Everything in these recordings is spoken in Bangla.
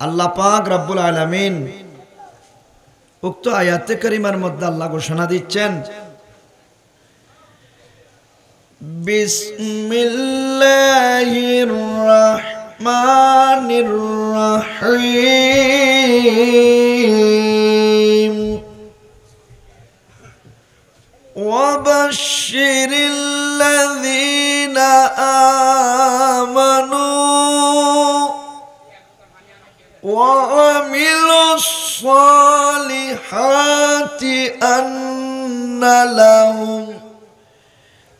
আল্লাহ পাক রব্বুল আলামিন উক্ত আয়াতে করিমার মধ্যে আল্লাহ ঘোষণা দিচ্ছেন বিসমিল্লাহির রহমানির রহিম وبشر الذين آمنوا وعملوا الصالحات أن لهم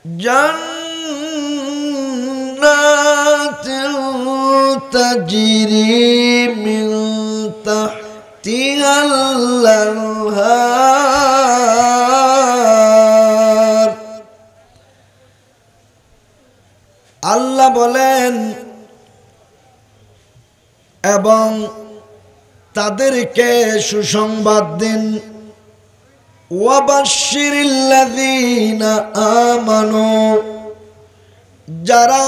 جنات تجري من تحتها الأنهار الله بولين এবং তাদেরকে সুসংবাদ দিন। আমানু, যারা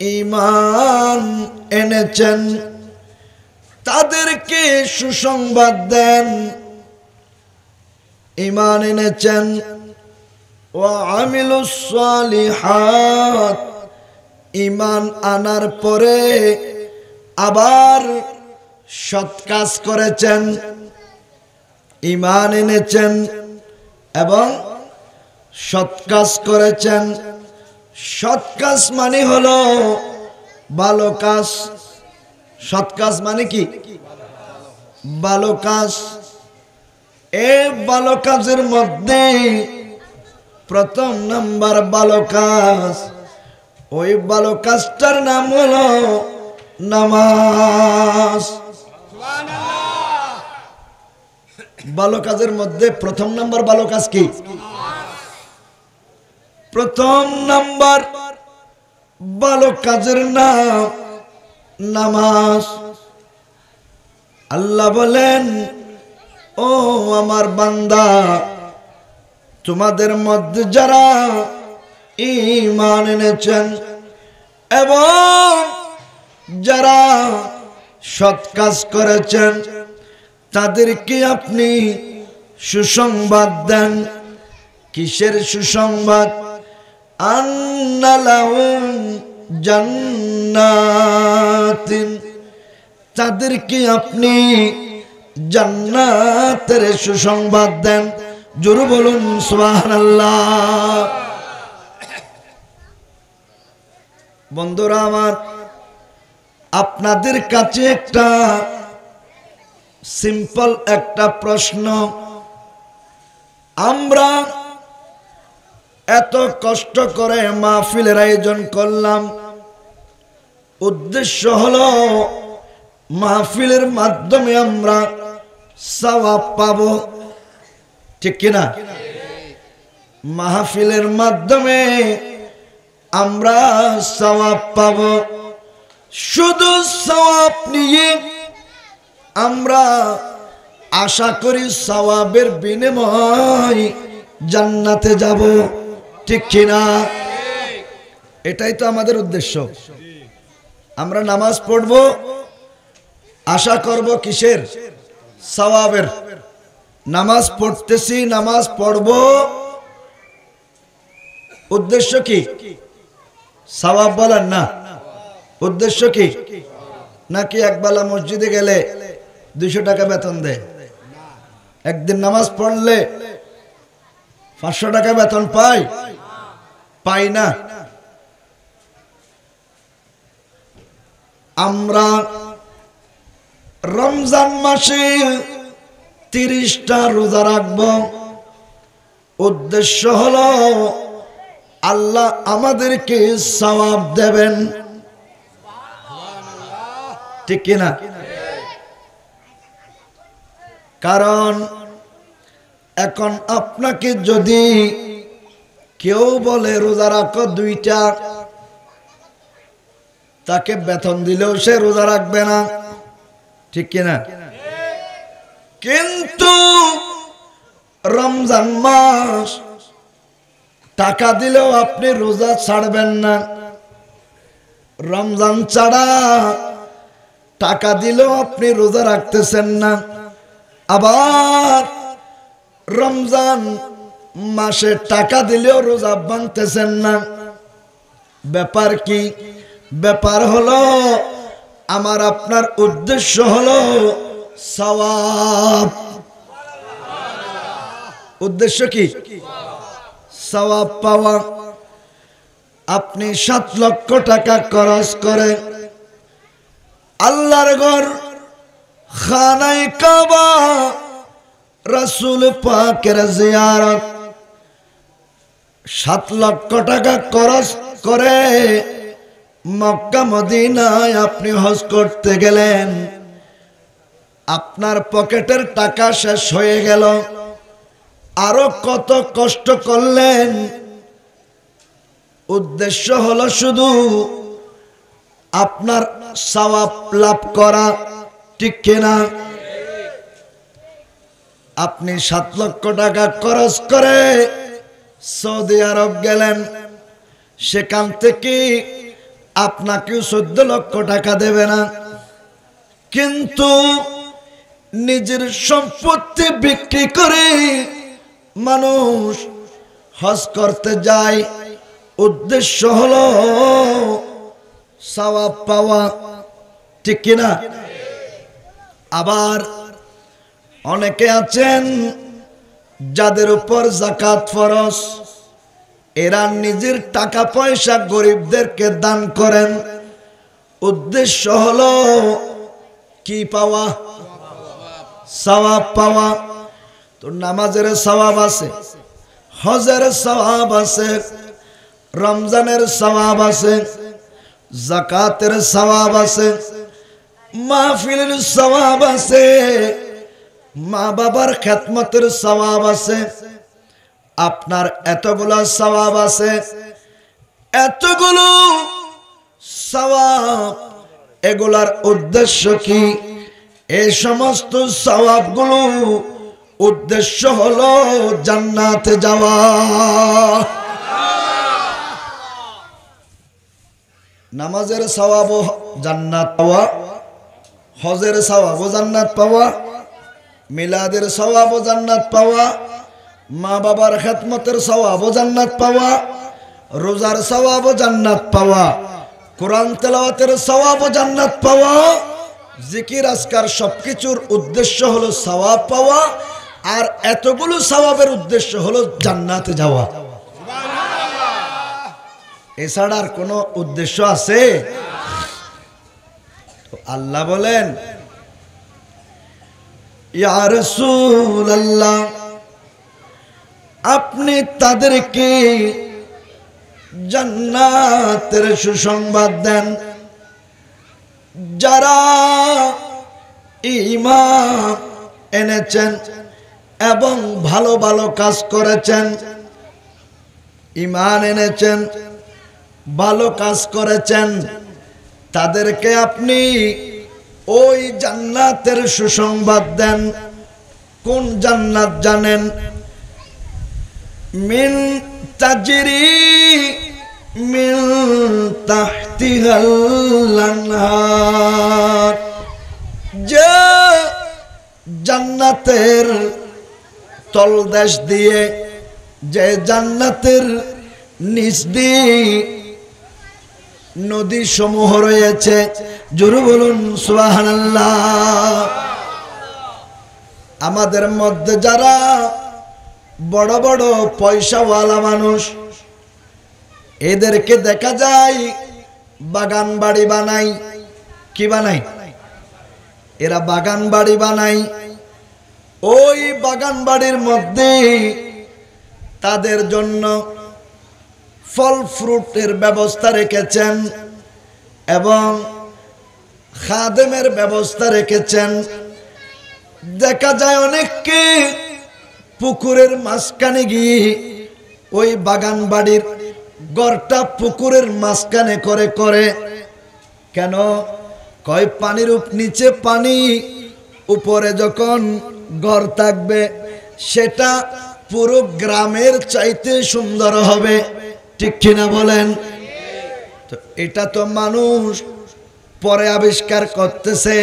ঈমান এনেছেন, তাদেরকে সুসংবাদ দেন। ইমান এনেছেন। ওয়া আমিলুস সালিহাত, ঈমান আনার পরে আবার সৎ কাজ করেছেন ইমান এনেছেন এবং সৎ কাজ করেছেন। সৎ কাজ মানে হলো ভালো কাজ। সৎ কাজ মানে কি? ভালো কাজ। এই ভালো কাজের মধ্যে প্রথম নাম্বার ভালো কাজ। ওই ভালো কাজটার নাম হলো নামাজ। ভালো কাজের মধ্যে প্রথম নাম্বার ভালো কাজ কি? প্রথম নাম্বার ভালো কাজের নাম নামাজ। আল্লাহ বলেন ও আমার বান্দা তোমাদের মধ্যে যারা ইমান এনেছেন এবং যারা সৎ কাজ করেছেন, তাদেরকে আপনি সুসংবাদ দেন। কিসের সুসংবাদ? জান্নাতিন। তাদেরকে আপনি জান্নাতের সুসংবাদ দেন। জোরে বলুন, সুবহানাল্লাহ। বন্ধুরা আমার আপনাদের কাছে একটা সিম্পল একটা প্রশ্ন। আমরা এত কষ্ট করে মাহফিলের আয়োজন করলাম। উদ্দেশ্য হলো মাহফিলের মাধ্যমে আমরা সওয়াব পাব। ঠিক কিনা? মাহফিলের মাধ্যমে আমরা সওয়াব পাব। শুধু সওয়াব নিয়ে আমরা আশা করি সওয়াবের বিনিময় জান্নাতে যাব। ঠিক কিনা? এটাই তো আমাদের উদ্দেশ্য। আমরা নামাজ পড়ব, আশা করব কিসের? সওয়াবের। নামাজ পড়তেছি, নামাজ পড়ব। উদ্দেশ্য কি? সওয়াব বলেন না। উদ্দেশ্য কি? নাকি একবেলা মসজিদে গেলে দুশো টাকা বেতন দেয়? একদিন নামাজ পড়লে পাঁচশো টাকা বেতন পাই? পাই না। আমরা রমজান মাসে তিরিশটা রোজা রাখব। উদ্দেশ্য হলো, আল্লাহ আমাদেরকে সওয়াব দেবেন। ঠিক কিনা? কারণ এখন আপনাকে যদি কেউ বলে রোজা রাখো দুইটা, তাকে বেতন দিলেও সে রোজা রাখবে না। ঠিক কিনা? কিন্তু রমজান মাস, টাকা দিলেও আপনি রোজা ছাড়বেন না। রমজান ছাড়া টাকা দিলেও আপনি রোজা রাখতেছেন না। আবার রমজান মাসে টাকা দিলেও রোজা ভাঙতেছেন না। ব্যাপার কি? ব্যাপার হলো, আমার আপনার উদ্দেশ্য হলো সওয়াব। উদ্দেশ্য কি? সওয়াব পাওয়া। আপনি সাত লক্ষ টাকা খরচ করে আল্লাহর ঘর খানাই কাবা, রসুল পাকের জিয়ারত। সাত লক্ষ টাকা খরচ করে মক্কা মদিনায় আপনি হজ করতে গেলেন। আপনার পকেটের টাকা শেষ হয়ে গেল। আরও কত কষ্ট করলেন। উদ্দেশ্য হলো শুধু আপনার সওয়াব লাভ করা ঠিক কিনা? আপনি সাত লক্ষ টাকা খরচ করে সৌদি আরব গেলেন, সেখান থেকে আপনাকেও চোদ্দ লক্ষ টাকা দেবে না। কিন্তু নিজের সম্পত্তি বিক্রি করে মানুষ হজ করতে যায়, উদ্দেশ্য হলো সওয়াব পাওয়া ঠিক কিনা? আবার অনেকে আছেন যাদের উপর জাকাত ফরস এরা নিজের টাকা পয়সা গরিবদেরকে দান করেন। উদ্দেশ্য হলো কি পাওয়া? সওয়াব পাওয়া। তো নামাজের সওয়াব আছে, হজের সওয়াব আছে, রমজানের সওয়াব আছে জাকাতের সওয়াব আছে, মাহফিলের সওয়াব আছে মা বাবার খেতমতের সওয়াব আছে, আপনার এতগুলো সওয়াব আছে, এতগুলো সওয়াব, এগুলার উদ্দেশ্য কি? এই সমস্ত সওয়াবগুলো উদ্দেশ্য হলো জান্নাতে যাওয়া। নামাজের সওয়াব জান্নাত পাওয়া, হজের সওয়াব জান্নাত পাওয়া, মিলাদের সওয়াব জান্নাত পাওয়া মা বাবার খেদমতের সওয়াব জান্নাত পাওয়া, রোজার সওয়াব জান্নাত পাওয়া, কোরআন তেলাওয়াতের সওয়াব জান্নাত পাওয়া, জিকির, আজকার সবকিছুর উদ্দেশ্য হলো সওয়াব পাওয়া, আর এতগুলো সওয়াবের উদ্দেশ্য হলো জান্নাতে যাওয়া। এছাড়া আর কোনো উদ্দেশ্য আছে? আল্লাহ বলেন আপনি তাদেরকে জান্নাতের সুসংবাদ দেন। যারা ইমান এনেছেন এবং ভালো ভালো কাজ করেছেন ইমান এনেছেন ভালো কাজ করেছেন। তাদেরকে আপনি ওই জান্নাতের সুসংবাদ দেন। কোন জান্নাত জানেন? মিন তাজরি মিন তাহতিহাল যে জান্নাতের তলদেশ দিয়ে, যে জান্নাতের নিচ দিয়ে নদী সমূহ রয়েছে। জোরে বলুন আমাদের মধ্যে যারা বড় বড় পয়সাওয়ালা মানুষ, এদেরকে দেখা যায়, বাগান বাড়ি বানাই। কি বানাই এরা বাগান বাড়ি বানাই ওই বাগান বাড়ির মধ্যে তাদের জন্য ফল ফ্রুটের ব্যবস্থা রেখেছেন এবং খাদেমের ব্যবস্থা রেখেছেন। দেখা যায় অনেককে পুকুরের মাঝখানে গিয়ে ওই বাগান বাড়ির গড়টা পুকুরের মাঝখানে করে করে কেন? কয় পানির উপ নিচে পানি, উপরে যখন ঘর থাকবে, সেটা পুরো গ্রামের চাইতে সুন্দর হবে। ঠিক কিনা বলেন? তো এটা তো মানুষ পরে আবিষ্কার করতেছে।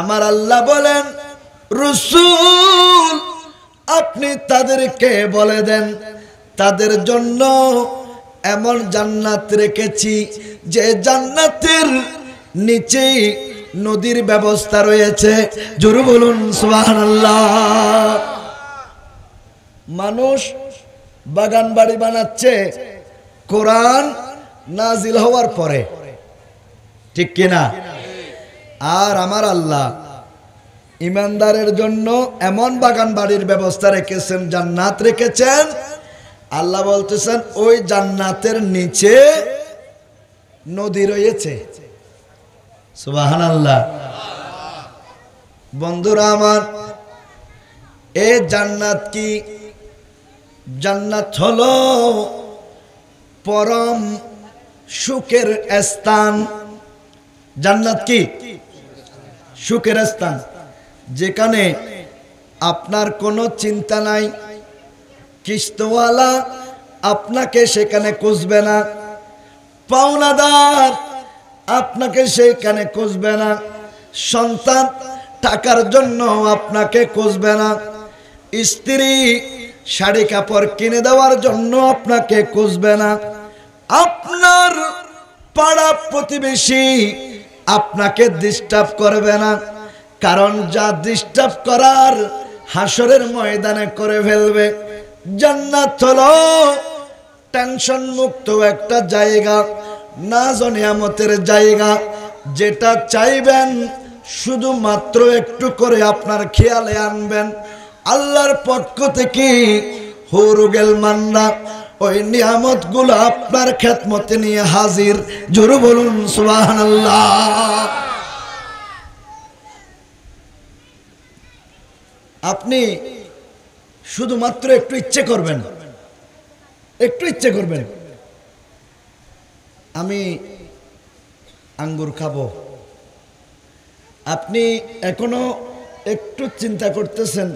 আমার আল্লাহ বলেন, রসুল, আপনি তাদেরকে বলে দেন, তাদের জন্য এমন জান্নাত রেখেছি যে জান্নাতের নিচে নদীর ব্যবস্থা রয়েছে। জোরে বলুন, সুবহানাল্লাহ। মানুষ বাগান বাড়ি বানাচ্ছে, কোরআন নাজিল হওয়ার পরে। ঠিক কিনা? আর আমার আল্লাহ ইমানদারের জন্য এমন বাগান বাড়ির ব্যবস্থা রেখেছেন, জান্নাত রেখেছেন। আল্লাহ বলতেছেন, ওই জান্নাতের নিচে নদী রয়েছে। সুবাহান আল্লাহ বন্ধুরা আমার, এ জান্নাত কি জান্নাত হল পরম সুখের স্থান। জান্নাত কি? সুখের স্থান। যেখানে আপনার কোনো চিন্তা নাই, কিস্তওয়ালা আপনাকে সেখানে খুঁজবে না, পাওনাদার আপনাকে সেখানে খুঁজবে না, সন্তান টাকার জন্য আপনাকে খুঁজবে না, স্ত্রী শাড়ি কাপড় কিনে দেওয়ার জন্য আপনাকে খুঁজবে না। আপনার পাড়া প্রতিবেশী আপনাকে ডিস্টার্ব করবে না। কারণ যা ডিস্টার্ব করার হাসরের ময়দানে করে ফেলবে। জান্নাত হলো টেনশন মুক্ত একটা জায়গা, না জনিয়ামতের জায়গা। যেটা চাইবেন, শুধুমাত্র একটু করে আপনার খেয়ালে আনবেন। আল্লাহর পক্ষ থেকে হরুগেল মান্না, ওই নিয়ামতগুলো আপনার খেতমতে নিয়ে হাজির। জোর বলুন সুবাহ আপনি শুধুমাত্র একটু ইচ্ছে করবেন। একটু ইচ্ছে করবেন। আমি আঙ্গুর খাব। আপনি এখনও একটু চিন্তা করতেছেন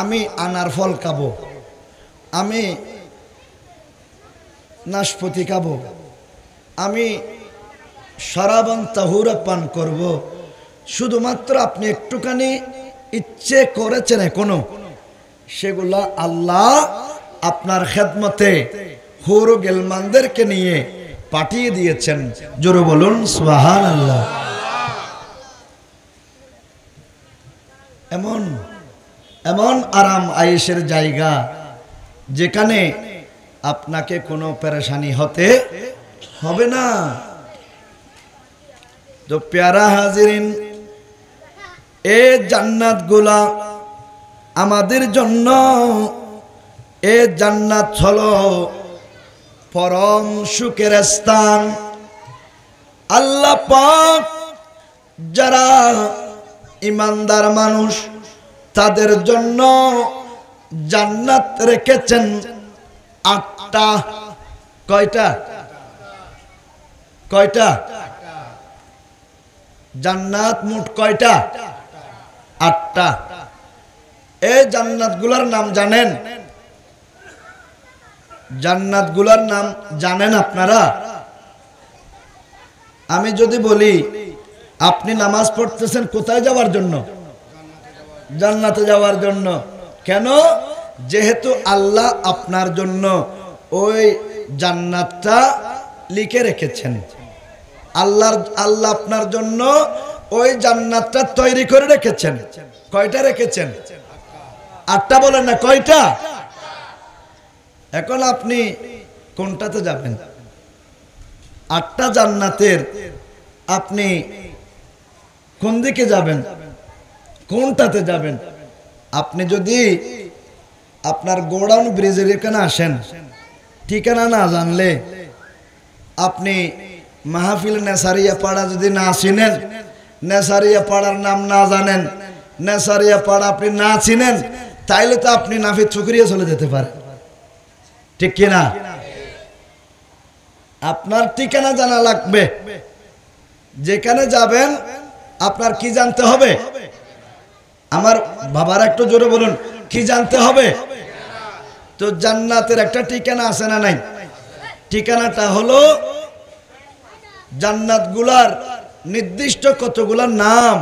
আমি আনার ফল খাব। আমি নাশপতি খাব। আমি সারাবান তাহুরা পান করব। শুধুমাত্র আপনি একটুখানি ইচ্ছে করেছেন এখনও। সেগুলা আল্লাহ আপনার খেদমতে হুর গেলমানদেরকে নিয়ে পাঠিয়ে দিয়েছেন। জোরে বলুন সুহান আল্লাহ এমন এমন আরাম আয়েসের জায়গা যেখানে আপনাকে কোনো পেরেশানি হতে হবে না। তো প্যারা হাজিরিন, এ জান্নাতগুলা আমাদের জন্য, এ জান্নাত হলো পরম সুখের স্থান। আল্লাহ পাক যারা ইমানদার মানুষ তাদের জন্য জান্নাত রেখেছেন আটটা। কয়টা? কয়টা? জান্নাত মোট কয়টা? আটটা। এই জান্নাতগুলার নাম জানেন? জান্নাতগুলার নাম জানেন আপনারা? আমি যদি বলি, আপনি নামাজ পড়তেছেন কোথায় যাওয়ার জন্য? জান্নাতে যাওয়ার জন্য। কেন? যেহেতু আল্লাহ আপনার জন্য ওই জান্নাতটা লিখে রেখেছেন। আল্লাহর, আল্লাহ আপনার জন্য ওই জান্নাতটা তৈরি করে রেখেছেন। কয়টা রেখেছেন? আটটা বলেন না, কয়টা? এখন আপনি কোনটাতে যাবেন? আটটা জান্নাতের আপনি কোন দিকে যাবেন? কোনটাতে যাবেন? আপনি যদি আপনার গোডাউন ব্রিজের এখানে আসেন, ঠিকানা না জানলে আপনি মাহফিল নেসারিয়া পাড়া যদি না চিনেন নেসারিয়া পাড়ার নাম না জানেন নেসারিয়া পাড়া আপনি না চিনেন, তাইলে তো আপনি নাফি চুকরিয়ে চলে যেতে পারেন। ঠিক কিনা আপনার ঠিকানা জানা লাগবে। যেখানে যাবেন, আপনার কি জানতে হবে? আমার বাবার একটু জোরে বলুন, কি জানতে হবে? তো জান্নাতের একটা ঠিকানা আছে না নাই? ঠিকানাটা হলো জান্নাতগুলার নির্দিষ্ট কতগুলা নাম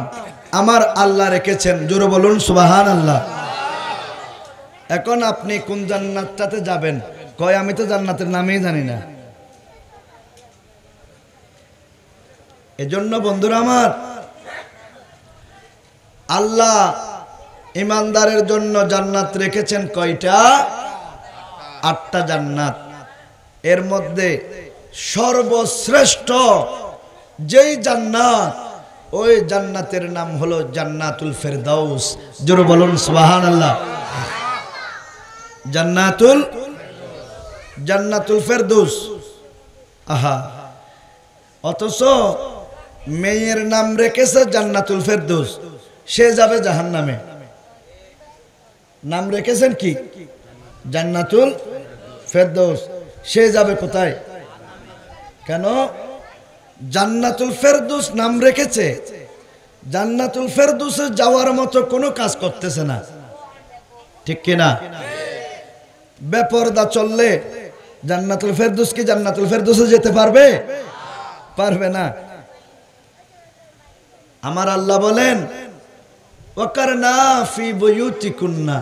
আমার আল্লাহ রেখেছেন। জোরে বলুন সুবাহান আল্লাহ এখন আপনি কোন জান্নাতটাতে যাবেন? কয়, আমি তো জান্নাতের নামেই জানি না। এজন্য বন্ধুরা আমার আল্লাহ ইমানদারের জন্য জান্নাত রেখেছেন কয়টা? আটটা জান্নাত। এর মধ্যে সর্বশ্রেষ্ঠ যেই জান্নাত, ওই জান্নাতের নাম হলো জান্নাতুল ফেরদাউস। জোর বলুন সুবাহান আল্লাহ জান্নাতুল জান্নাতুল ফেরদৌস আহা। অথচ মেয়ের নাম রেখেছে জান্নাতুল ফেরদৌস সে যাবে জাহান নামে নাম রেখেছেন কি? জান্নাতুল ফেরদৌস। সে যাবে কোথায়? কেন? জান্নাতুল ফেরদৌস নাম রেখেছে। জান্নাতুল ফেরদৌসে যাওয়ার মতো কোনো কাজ করতেছে না। ঠিক কিনা বেপরদা চললে জান্নাতুল ফেরদৌস কি জান্নাতুল ফেরদৌসে যেতে পারবে? পারবে না। আমার আল্লাহ বলেন ওয়াকারনা ফি বুয়ুতিকুন্না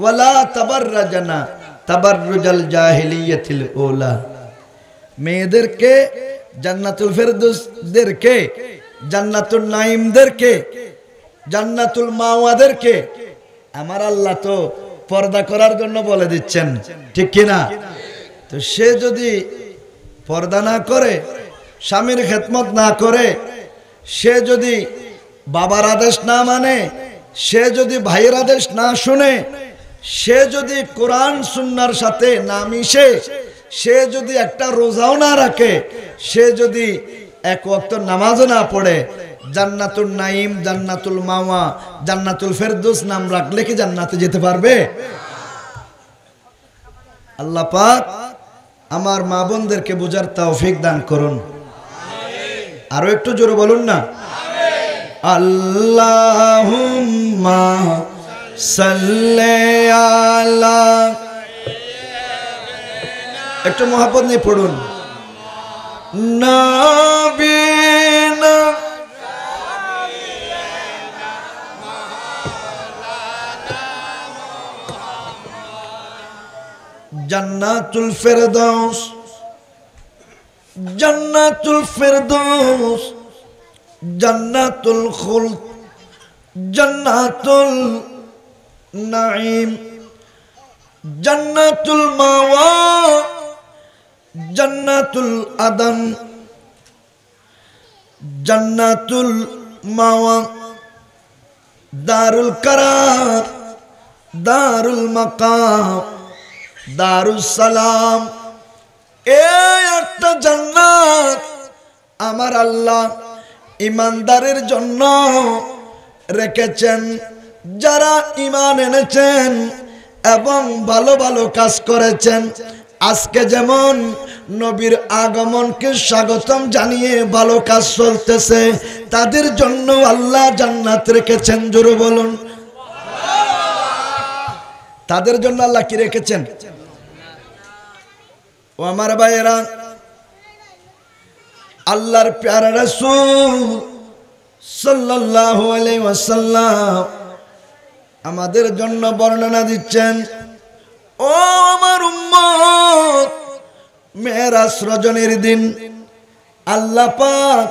ওয়ালা তাবাররাজানা তাবাররুজাল জাহিলিয়াতিল ওলা মেয়েদেরকে, জান্নাতুল ফেরদৌসদেরকে, জান্নাতুল নাইমদেরকে জান্নাতুল মাওয়াদেরকে আমার আল্লাহ তো পর্দা করার জন্য বলে দিচ্ছেন। ঠিক কিনা তো সে যদি পর্দা না করে, স্বামীর খেদমত না করে, সে যদি বাবার আদেশ না মানে সে যদি ভাইয়ের আদেশ না শুনে, সে যদি কোরআন সুন্নার সাথে না মিশে, সে যদি একটা রোজাও না রাখে, সে যদি এক ওয়াক্ত নামাজও না পড়ে জান্নাতুল নাইম জান্নাতুল মাওয়া, জান্নাতুল ফেরদৌস নাম রাখলে কি জান্নাতে যেতে পারবে? আল্লাহ পাক আমার মা বোনদেরকে বোঝার তৌফিক দান করুন। আরও একটু জোরে বলুন না? আল্লাহুম্মা সাল্লি আলা একটু মহাপদ নিয়ে পড়ুন। নবীনা জান্নাতুল ফেরদৌস জান্নাতুল ফেরদৌস জান্নাতুল খুলদ, জান্নাতুল নাঈম, জান্নাতুল মাওয়া, জান্নাতুল আদন, জান্নাতুল মাওয়া, দারুল কারার দারুল মাকাম, দারুস সালাম। এই একটা জান্নাত আমার আল্লাহ ইমানদারের জন্য রেখেছেন, যারা ইমান এনেছেন এবং ভালো ভালো কাজ করেছেন। আজকে যেমন নবীর আগমনকে স্বাগতম জানিয়ে ভালো কাজ চলতেছে, তাদের জন্য আল্লাহ জান্নাত রেখেছেন। জোরে বলুন। তাদের জন্য আল্লাহ কি রেখেছেন? ও আমার ভাইয়েরা আল্লাহর প্যারা রাসূল সাল্লাল্লাহু আলাইহি ওয়াসাল্লাম আমাদের জন্য বর্ণনা দিচ্ছেন, ও আমার উম্মত মেরাজ রজনীর দিন, আল্লাহ পাক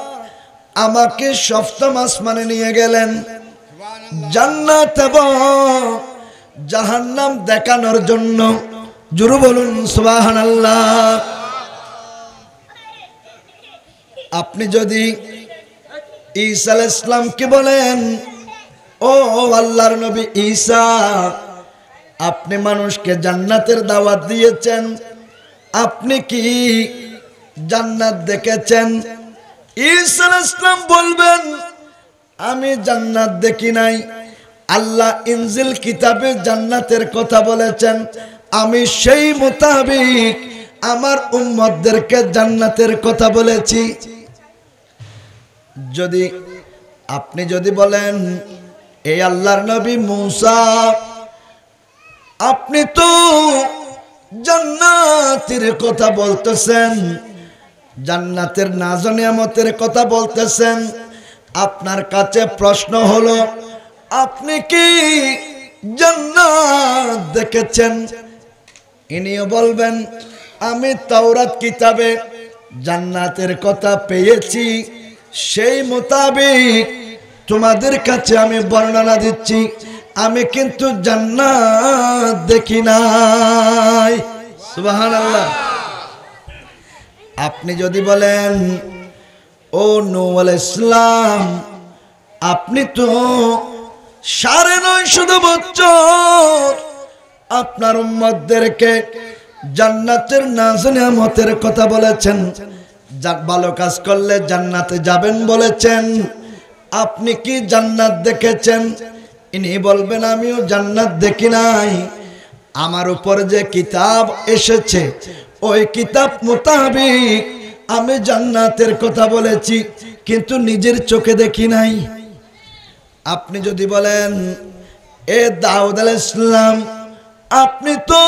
আমাকে সপ্তম আসমানে নিয়ে গেলেন। জান্নাত জাহান্নাম দেখানোর জন্য। জুরু বলুন, সুবহানাল্লাহ। আপনি যদি ঈসা ইসলামকে বলেন, ও আল্লাহর নবী ঈসা, আপনি মানুষকে জান্নাতের দাওয়াত দিয়েছেন। আপনি কি জান্নাত দেখেছেন? ঈসা ইসলাম বলবেন, আমি জান্নাত দেখি নাই। আল্লাহ ইনজিল কিতাবে জান্নাতের কথা বলেছেন। আমি সেই মোতাবিক আমার উম্মতদেরকে জান্নাতের কথা বলেছি। যদি আপনি যদি বলেন এই আল্লাহর নবী মুসা, আপনি তো জান্নাতের কথা বলতেছেন, জান্নাতের নাজনিয়ামতের কথা বলতেছেন, আপনার কাছে প্রশ্ন হলো, আপনি কি জান্নাত দেখেছেন? ইনিও বলবেন, আমি তাওরাত কিতাবে জান্নাতের কথা পেয়েছি সেই মোতাবেক তোমাদের কাছে আমি বর্ণনা দিচ্ছি, আমি কিন্তু জান্নাত দেখি নাই। সুবহানাল্লাহ। আপনি যদি বলেন, ও নূ আলাইহিস ইসলাম আপনি তো সাড়ে নয় শুধু বছর আপনার উম্মতদেরকে জান্নাতের নাজনিয়ামতের কথা বলেছেন যা ভালো কাজ করলে জান্নাতে যাবেন বলেছেন। আপনি কি জান্নাত দেখেছেন? ইনি বলবেন, আমিও জান্নাত দেখি নাই। আমার উপর যে কিতাব এসেছে, ওই কিতাব মোতাবেক আমি জান্নাতের কথা বলেছি, কিন্তু নিজের চোখে দেখি নাই। আপনি যদি বলেন, এ দাউদ আল ইসলাম আপনি তো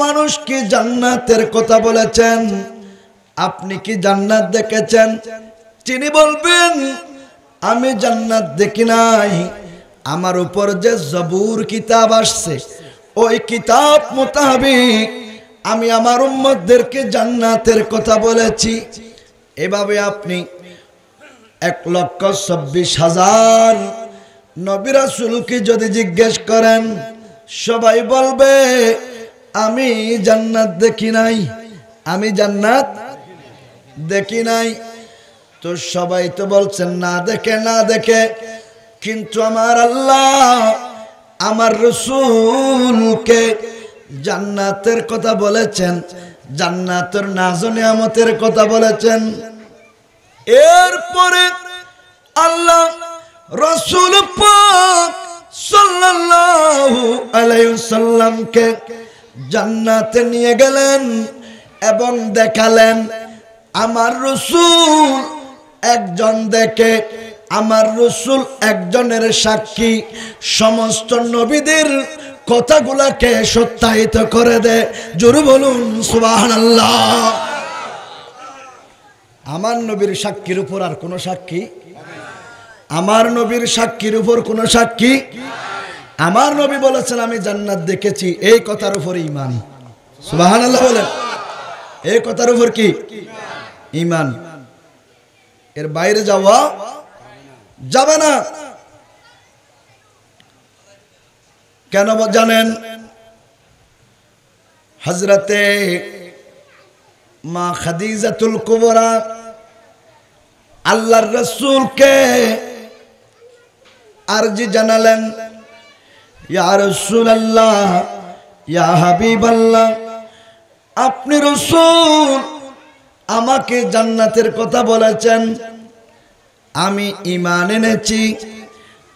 মানুষকে জান্নাতের কথা বলেছেন? আপনি কি জান্নাত দেখেছেন? তিনি বলবেন, আমি জান্নাত দেখি নাই। আমার উপর যে জবুর কিতাব আসছে, ওই কিতাব মোতাবেক আমি আমার উম্মতদেরকে জান্নাতের কথা বলেছি। এভাবে আপনি এক লক্ষ চব্বিশ হাজার নবিরাসুলকে যদি জিজ্ঞেস করেন, সবাই বলবে, আমি জান্নাত দেখি নাই, আমি জান্নাত দেখি নাই। তো সবাই তো বলছেন, না দেখে না দেখে। কিন্তু আমার আল্লাহ আমার রসুলকে জান্নাতের কথা বলেছেন, জান্নাতের নাজনিয়ামতের কথা বলেছেন। এরপরে আল্লাহ রসুল সাল্লামকে জান্নাতে নিয়ে গেলেন এবং দেখালেন আমার রসুল একজন দেখে, আমার রসুল একজনের সাক্ষী। সমস্ত নবীদের কথাগুলাকে সত্যায়িত করে দে। জোরে বলুন, সুবহানাল্লাহ। আমার নবীর সাক্ষীর উপর আর কোনো সাক্ষী? আমার নবীর সাক্ষীর উপর কোনো সাক্ষী? আমার নবী বলেছেন, আমি জান্নাত দেখেছি। এই কথার উপর ইমান সুবাহান আল্লাহ বলেন। এই কথার উপর কি? ইমান এর বাইরে যাওয়া যাবে না। কেন জানেন? হজরতে মা খাদিজাতুল কুবরা আল্লাহর রসুলকে আরজি জানালেন, ইয়া রসুলাল্লাহ, ইয়া হাবিবাল্লাহ, আপনি রসুল আমাকে জান্নাতের কথা বলেছেন। আমি ইমান এনেছি,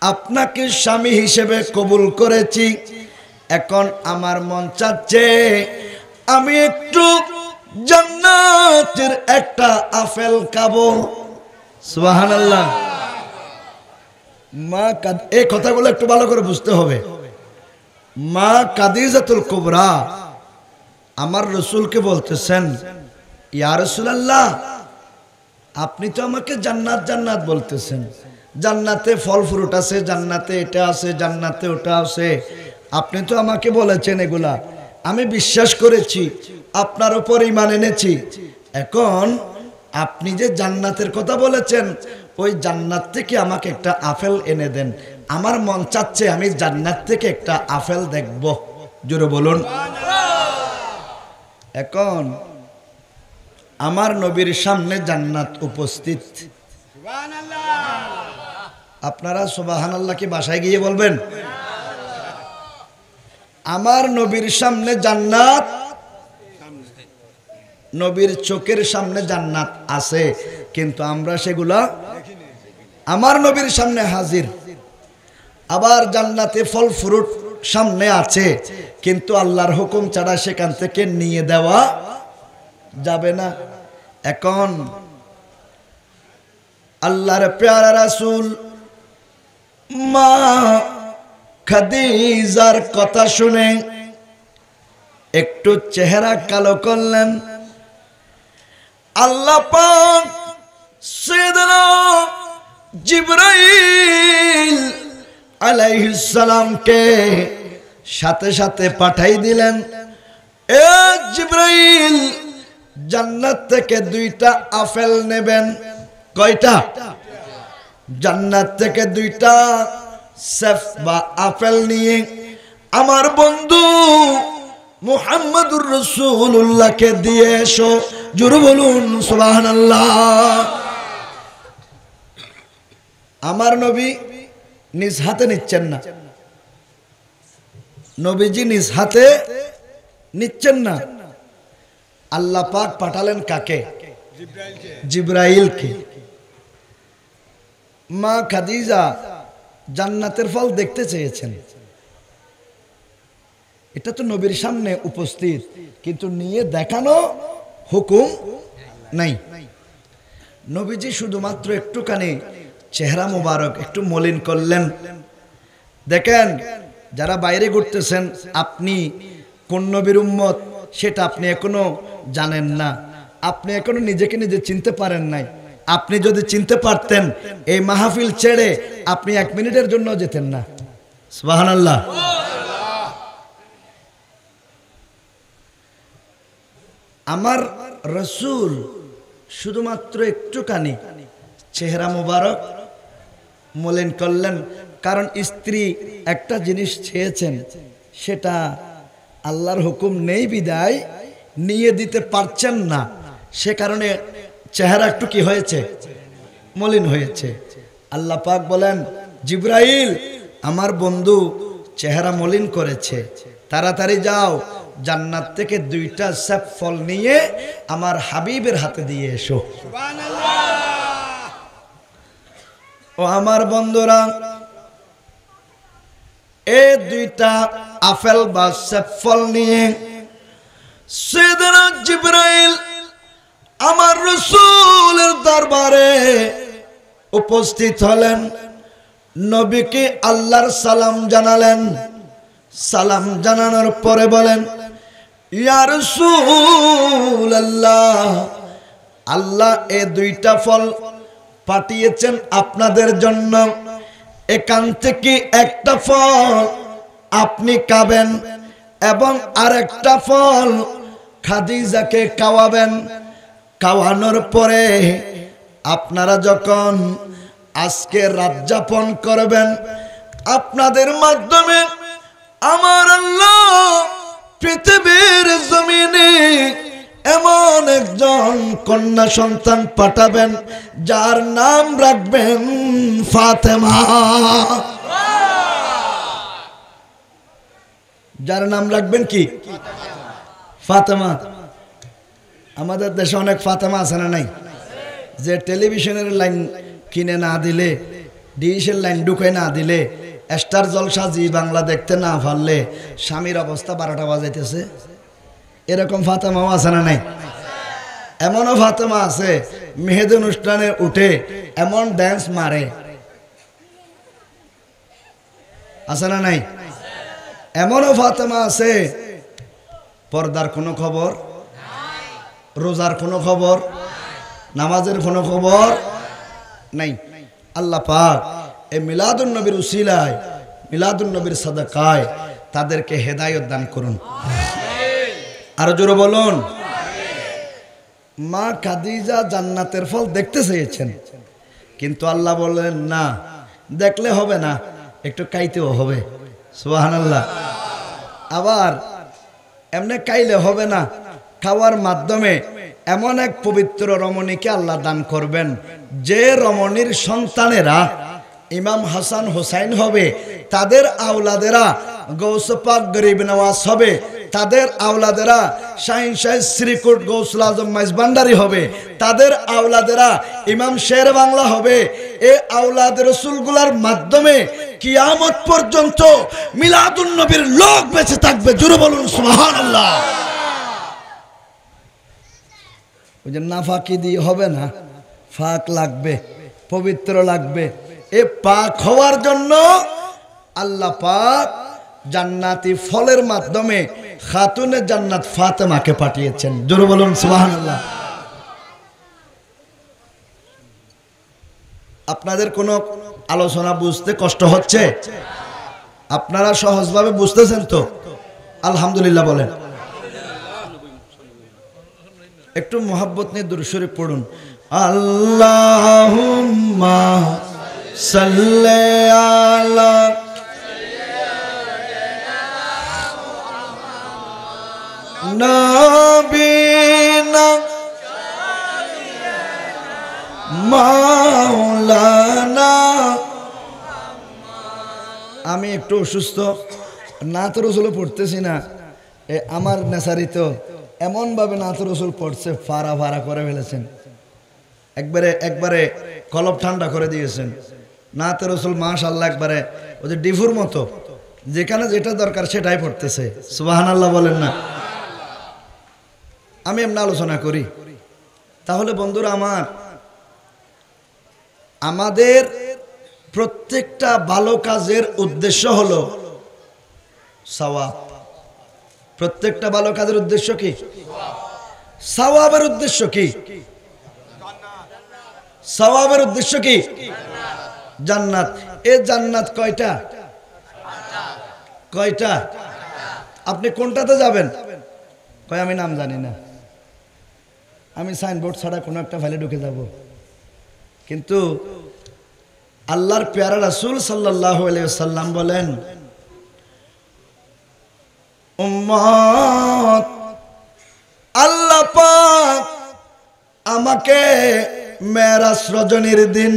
আপনাকে স্বামী হিসেবে কবুল করেছি। এখন আমার মন চাচ্ছে, আমি একটু জান্নাতের একটা আপেল খাব। সুবহানাল্লাহ। মা কাদ- এই কথাগুলো একটু ভালো করে বুঝতে হবে। মা কাদিজাতুল কুবরা আমার রসুলকে বলতেছেন ইয়া রসুলাল্লাহ, আপনি তো আমাকে জান্নাত জান্নাত বলতেছেন। জান্নাতে ফল ফ্রুট আছে, জান্নাতে এটা আছে, জান্নাতে ওটা আছে। আপনি তো আমাকে বলেছেন এগুলা। আমি বিশ্বাস করেছি, আপনার উপর ইমান এনেছি। এখন আপনি যে জান্নাতের কথা বলেছেন, ওই জান্নাত থেকে আমাকে একটা আপেল এনে দেন। আমার মন চাচ্ছে আমি জান্নাত থেকে একটা আপেল দেখব। জোরে বলুন। এখন আমার নবীর সামনে জান্নাত উপস্থিত। আপনারা সোবাহান আল্লাহকে বাসায় গিয়ে বলবেন? আমার নবীর সামনে জান্নাত, নবীর চোখের সামনে জান্নাত আছে, কিন্তু আমরা সেগুলা আমার নবীর সামনে হাজির। আবার জান্নাতে ফল ফ্রুট সামনে আছে, কিন্তু আল্লাহর হুকুম ছাড়া সেখান থেকে নিয়ে দেওয়া যাবে না। এখন আল্লাহর প্যারা রাসুল মা খাদিজার কথা শুনে একটু চেহারা কালো করলেন। আল্লাহ পাক সৈয়দনা জিব্রাইল আলাইহিস সালামকে সাথে সাথে পাঠাই দিলেন। এ জিব্রাইল জান্নাত থেকে দুইটা আপেল নেবেন। কয়টা? জান্নাত থেকে দুইটা সেফ বা আপেল নিয়ে আমার বন্ধু মুহাম্মদুর রসুল্লাহকে দিয়ে এসো। জুরু বলুন সুবাহান আমার নবী নিজ হাতে নিচ্ছেন না। নবীজি নিজ হাতে নিচ্ছেন না। আল্লাহ পাক পাঠালেন কাকে? জিব্রাইলকে। মা খাদিজা জান্নাতের ফল দেখতে চেয়েছেন। এটা তো নবীর সামনে উপস্থিত, কিন্তু নিয়ে দেখানো হুকুম নাই। নবীজি শুধুমাত্র একটুখানি চেহারা মোবারক, একটু মলিন করলেন। দেখেন, যারা বাইরে ঘুরতেছেন, আপনি কোন নবীর উম্মত, সেটা আপনি এখনও জানেন না। আপনি এখনও নিজেকে নিজে চিনতে পারেন নাই। আপনি যদি চিনতে পারতেন, এই মাহফিল ছেড়ে আপনি এক মিনিটের জন্য যেতেন না। সুবাহান আমার রসুল শুধুমাত্র একটুখানি চেহারা মুবারক, মলিন করলেন। কারণ স্ত্রী একটা জিনিস চেয়েছেন, সেটা আল্লাহর হুকুম নেই বিদায় নিয়ে দিতে পারছেন না। সে কারণে চেহারা একটু কি হয়েছে? মলিন হয়েছে। আল্লাহ পাক বলেন, জিব্রাইল, আমার বন্ধু চেহারা মলিন করেছে। তাড়াতাড়ি যাও, জান্নাত থেকে দুইটা স্যাপ ফল নিয়ে আমার হাবিবের হাতে দিয়ে এসো। ও আমার বন্ধুরা, এ দুইটা আপেল বা স্যাপ ফল নিয়ে আমার রসুলের দরবারে উপস্থিত হলেন। নবীকে আল্লাহর সালাম জানালেন। সালাম জানানোর পরে বলেন, ইয়া রাসূলুল্লাহ, আল্লাহ এ দুইটা ফল পাঠিয়েছেন আপনাদের জন্য। এখান থেকে একটা ফল আপনি খাবেন। এবং আরেকটা ফল খাদিজাকে খাওয়াবেন। খাওয়ানোর পরে আপনারা যখন আজকে রাত যাপন করবেন, আপনাদের মাধ্যমে আমার আল্লাহ পৃথিবীর জমিনে এমন একজন কন্যা সন্তান পাঠাবেন, যার নাম রাখবেন ফাতেমা। যার নাম রাখবেন কি? ফাতেমা। আমাদের দেশে অনেক ফাতেমা আছে না নাই? যে টেলিভিশনের লাইন কিনে না দিলে ডিশের লাইন ঢুকে না দিলে, স্টার জলসা জি বাংলা দেখতে না পারলে স্বামীর অবস্থা বারোটা বাজাইতেছে। এরকম ফাতেমাও আছে না নাই? এমনও ফাতেমা আছে, মেহেদি অনুষ্ঠানে উঠে এমন ড্যান্স মারে। আছে না নাই? এমনও ফাতেমা আছে। পর্দার কোনো খবর? রোজার কোনো খবর? নামাজের কোনো খবর? নাই। আল্লাহ পাক এই মিলাদুন নবীর উসিলায়, মিলাদুন নবীর সাদাকায় তাদেরকে হেদায়ত দান করুন। আরও জোরে বলুন, মা খাদিজা জান্নাতের ফল দেখতে চেয়েছেন। কিন্তু আল্লাহ বললেন, না, দেখলে হবে না, একটু কাইতেও হবে। সুবাহান আল্লাহ আবার এমনি কাইলে হবে না, খাওয়ার মাধ্যমে এমন এক পবিত্র রমণীকে আল্লাহ দান করবেন। যে রমণীর সন্তানেরা ইমাম হাসান হোসাইন হবে, তাদের আওলাদেরা গৌসপাক গরিব নওয়াজ হবে। তাদের আওলাদেরা শাহিন শাহিদ শ্রীকুট গৌসুল আজম মাইজবান্ডারি হবে। তাদের আওলাদেরা ইমাম শের বাংলা হবে। এ আওলাদ রসুলগুলার মাধ্যমে কিয়ামত পর্যন্ত মিলাদুন নবীর লোক বেঁচে থাকবে। জুড়ে বলুন, সুবহানাল্লাহ। ওই যে না ফাঁকি দিয়ে হবে না? ফাঁক লাগবে, পবিত্র লাগবে। এ পাক হওয়ার জন্য আল্লাহ পাক জান্নাতি ফলের মাধ্যমে খাতুনে জান্নাত ফাতেমাকে পাঠিয়েছেন। জোর বলুন সুবাহান্লাহ আপনাদের কোনো আলোচনা বুঝতে কষ্ট হচ্ছে? আপনারা সহজভাবে বুঝতেছেন তো? আলহামদুলিল্লাহ বলেন। একটু মোহাব্বত নিয়ে দূরসরে পড়ুন। আল্লাহ সাল্লাহ নবীনা মাওলানা। আমি একটু অসুস্থ না তো রসুল পড়তেছি না। এ আমার নেশারি তো এমনভাবে না তো রসুল পড়ছে, ফাড়া ফাড়া করে ফেলেছেন। একবারে একবারে কলপ ঠান্ডা করে দিয়েছেন। না তো রসুল মাস আল্লাহ একবারে ওদের ডিফুর মতো, যেখানে যেটা দরকার সেটাই পড়তেছে। সুবাহান আল্লাহ বলেন না। আমি এমনি আলোচনা করি। তাহলে বন্ধুরা আমার, আমাদের প্রত্যেকটা ভালো কাজের উদ্দেশ্য হলো সওয়াব। প্রত্যেকটা ভালো কাজের উদ্দেশ্য কি? সওয়াবের উদ্দেশ্য কি? সওয়াবের উদ্দেশ্য কি? জান্নাত। এ জান্নাত কয়টা? কয়টা? আপনি কোনটাতে যাবেন? কয়, আমি নাম জানি না। আমি সাইনবোর্ড ছাড়া কোনো একটা ফাইলে ঢুকে যাব। কিন্তু আল্লাহর পেয়ারা রাসুল সাল্লাহ সাল্লাম বলেন আল্লাহ পাক আমাকে মেরাজ রজনীর দিন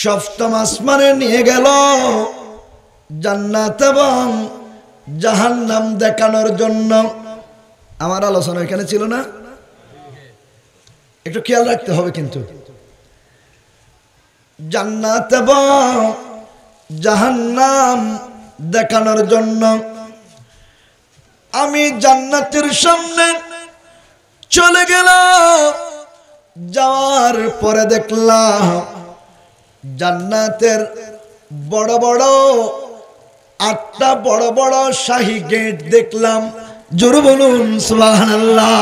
সপ্তম আসমানে নিয়ে গেল জান্নাত এবং জাহান্নাম দেখানোর জন্য। আমার আলোচনা এখানে ছিল না। একটু খেয়াল রাখতে হবে কিন্তু। জান্নাত এবং জাহান্নাম দেখানোর জন্য আমি জান্নাতের সামনে চলে গেলাম। যাওয়ার পরে দেখলাম জান্নাতের বড় বড় আটটা বড় বড় শাহী গেট দেখলাম। জোর বলুন, সুবহানাল্লাহ।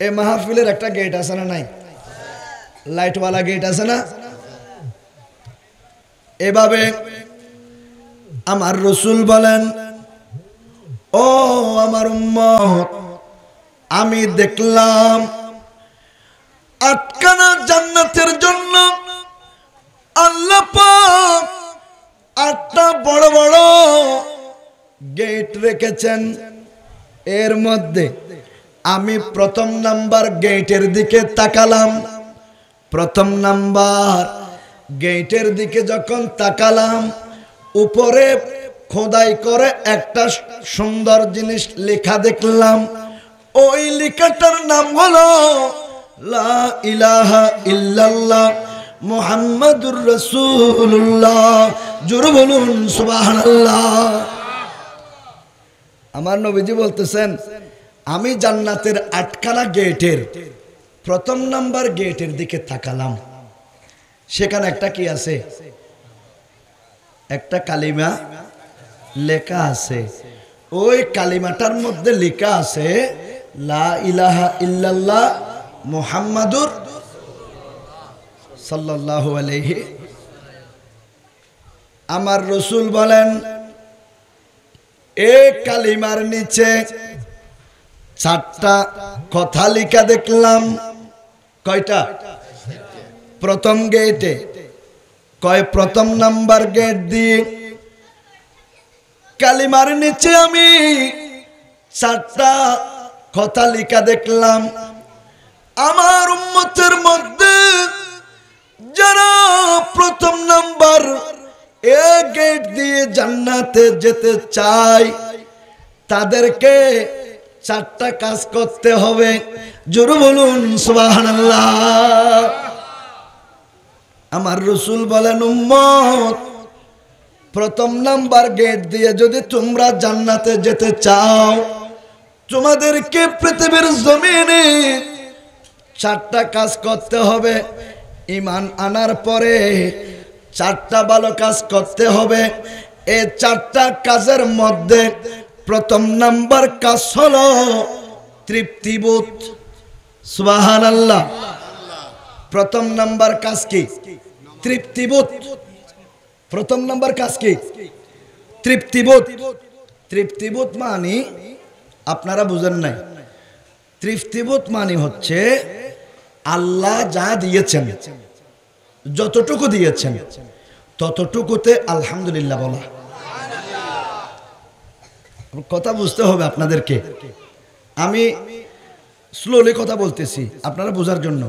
এই মাহফিলের একটা গেট আছে না নাই? লাইট লাইটওয়ালা গেট আছে না? এভাবে আমার রসুল বলেন, ও আমার উম্মত, আমি দেখলাম আটকানা জান্নাতের জন্য আল্লাহ আটটা বড় বড় গেট রেখেছেন। এর মধ্যে আমি প্রথম নাম্বার গেটের দিকে তাকালাম। প্রথম নাম্বার গেটের দিকে যখন তাকালাম, উপরে খোদাই করে একটা সুন্দর জিনিস লেখা দেখলাম। ওই লেখাটার নাম হলো, লা ইলাহা ইল্লাল্লাহ মুহাম্মাদুর রাসূলুল্লাহ। জোরে বলুন, সুবহানাল্লাহ। আমার নবীজি বলতেছেন, আমি জান্নাতের আটখানা গেটের প্রথম নাম্বার গেটের দিকে তাকালাম। সেখানে একটা কি আছে? একটা কালিমা লেখা আছে। ওই কালিমাটার মধ্যে লেখা আছে, লা ইলাহা ইল্লাল্লাহ মুহাম্মাদুর সাল্লাল্লাহু আলাইহি। আমার রসুল বলেন এ কালিমার নিচে চারটা কথা লেখা দেখলাম। কয়টা? প্রথম গেটে কয় প্রথম নাম্বার গেট দিয়ে? কালিমার নিচে আমি চারটা কথা লেখা দেখলাম। আমার উম্মতের মধ্যে যারা প্রথম নাম্বার এ গেট দিয়ে জান্নাতে যেতে চায় তাদেরকে চারটা কাজ করতে হবে। জোরে বলুন, সুবহানাল্লাহ। আমার রসুল বলেন, উম্মত, প্রথম নাম্বার গেট দিয়ে যদি তোমরা জান্নাতে যেতে চাও, তোমাদেরকে পৃথিবীর জমিনে চারটা কাজ করতে হবে। ইমান আনার পরে চারটা ভালো কাজ করতে হবে। এই চারটা কাজের মধ্যে প্রথম নাম্বার কাজ হলো তৃপ্তিবোধ সুবাহান আল্লাহ প্রথম নাম্বার কাজ কি? তৃপ্তিবোধ প্রথম নাম্বার কাজ কি? তৃপ্তিবোধ তৃপ্তিবোধ মানে আপনারা বুঝেন নাই। তৃপ্তিবোধ মানে হচ্ছে আল্লাহ যা দিয়েছেন। যতটুকু দিয়েছেন, ততটুকুতে আলহামদুলিল্লাহ বলা। কথা বুঝতে হবে আপনাদেরকে। আমি স্লোলি কথা বলতেছি, আপনারা বোঝার জন্য।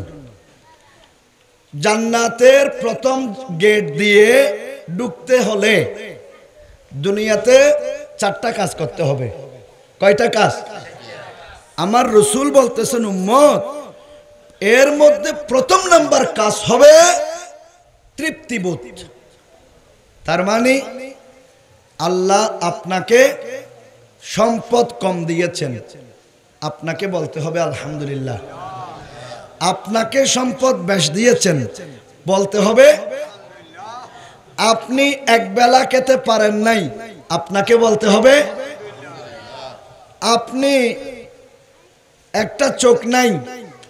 জান্নাতের প্রথম গেট দিয়ে ঢুকতে হলে দুনিয়াতে চারটা কাজ করতে হবে। কয়টা কাজ? আমার রসুল বলতেছেন, উম্মত, এর মধ্যে প্রথম নাম্বার কাজ হবে তৃপ্তিবোধ। তার মানে আল্লাহ আপনাকে সম্পদ কম দিয়েছেন। আপনাকে বলতে হবে আলহামদুলিল্লাহ। আপনাকে সম্পদ বেশ দিয়েছেন। বলতে হবে, আপনি এক বেলা খেতে পারেন নাই। আপনাকে বলতে হবে, আপনি একটা চোখ নাই।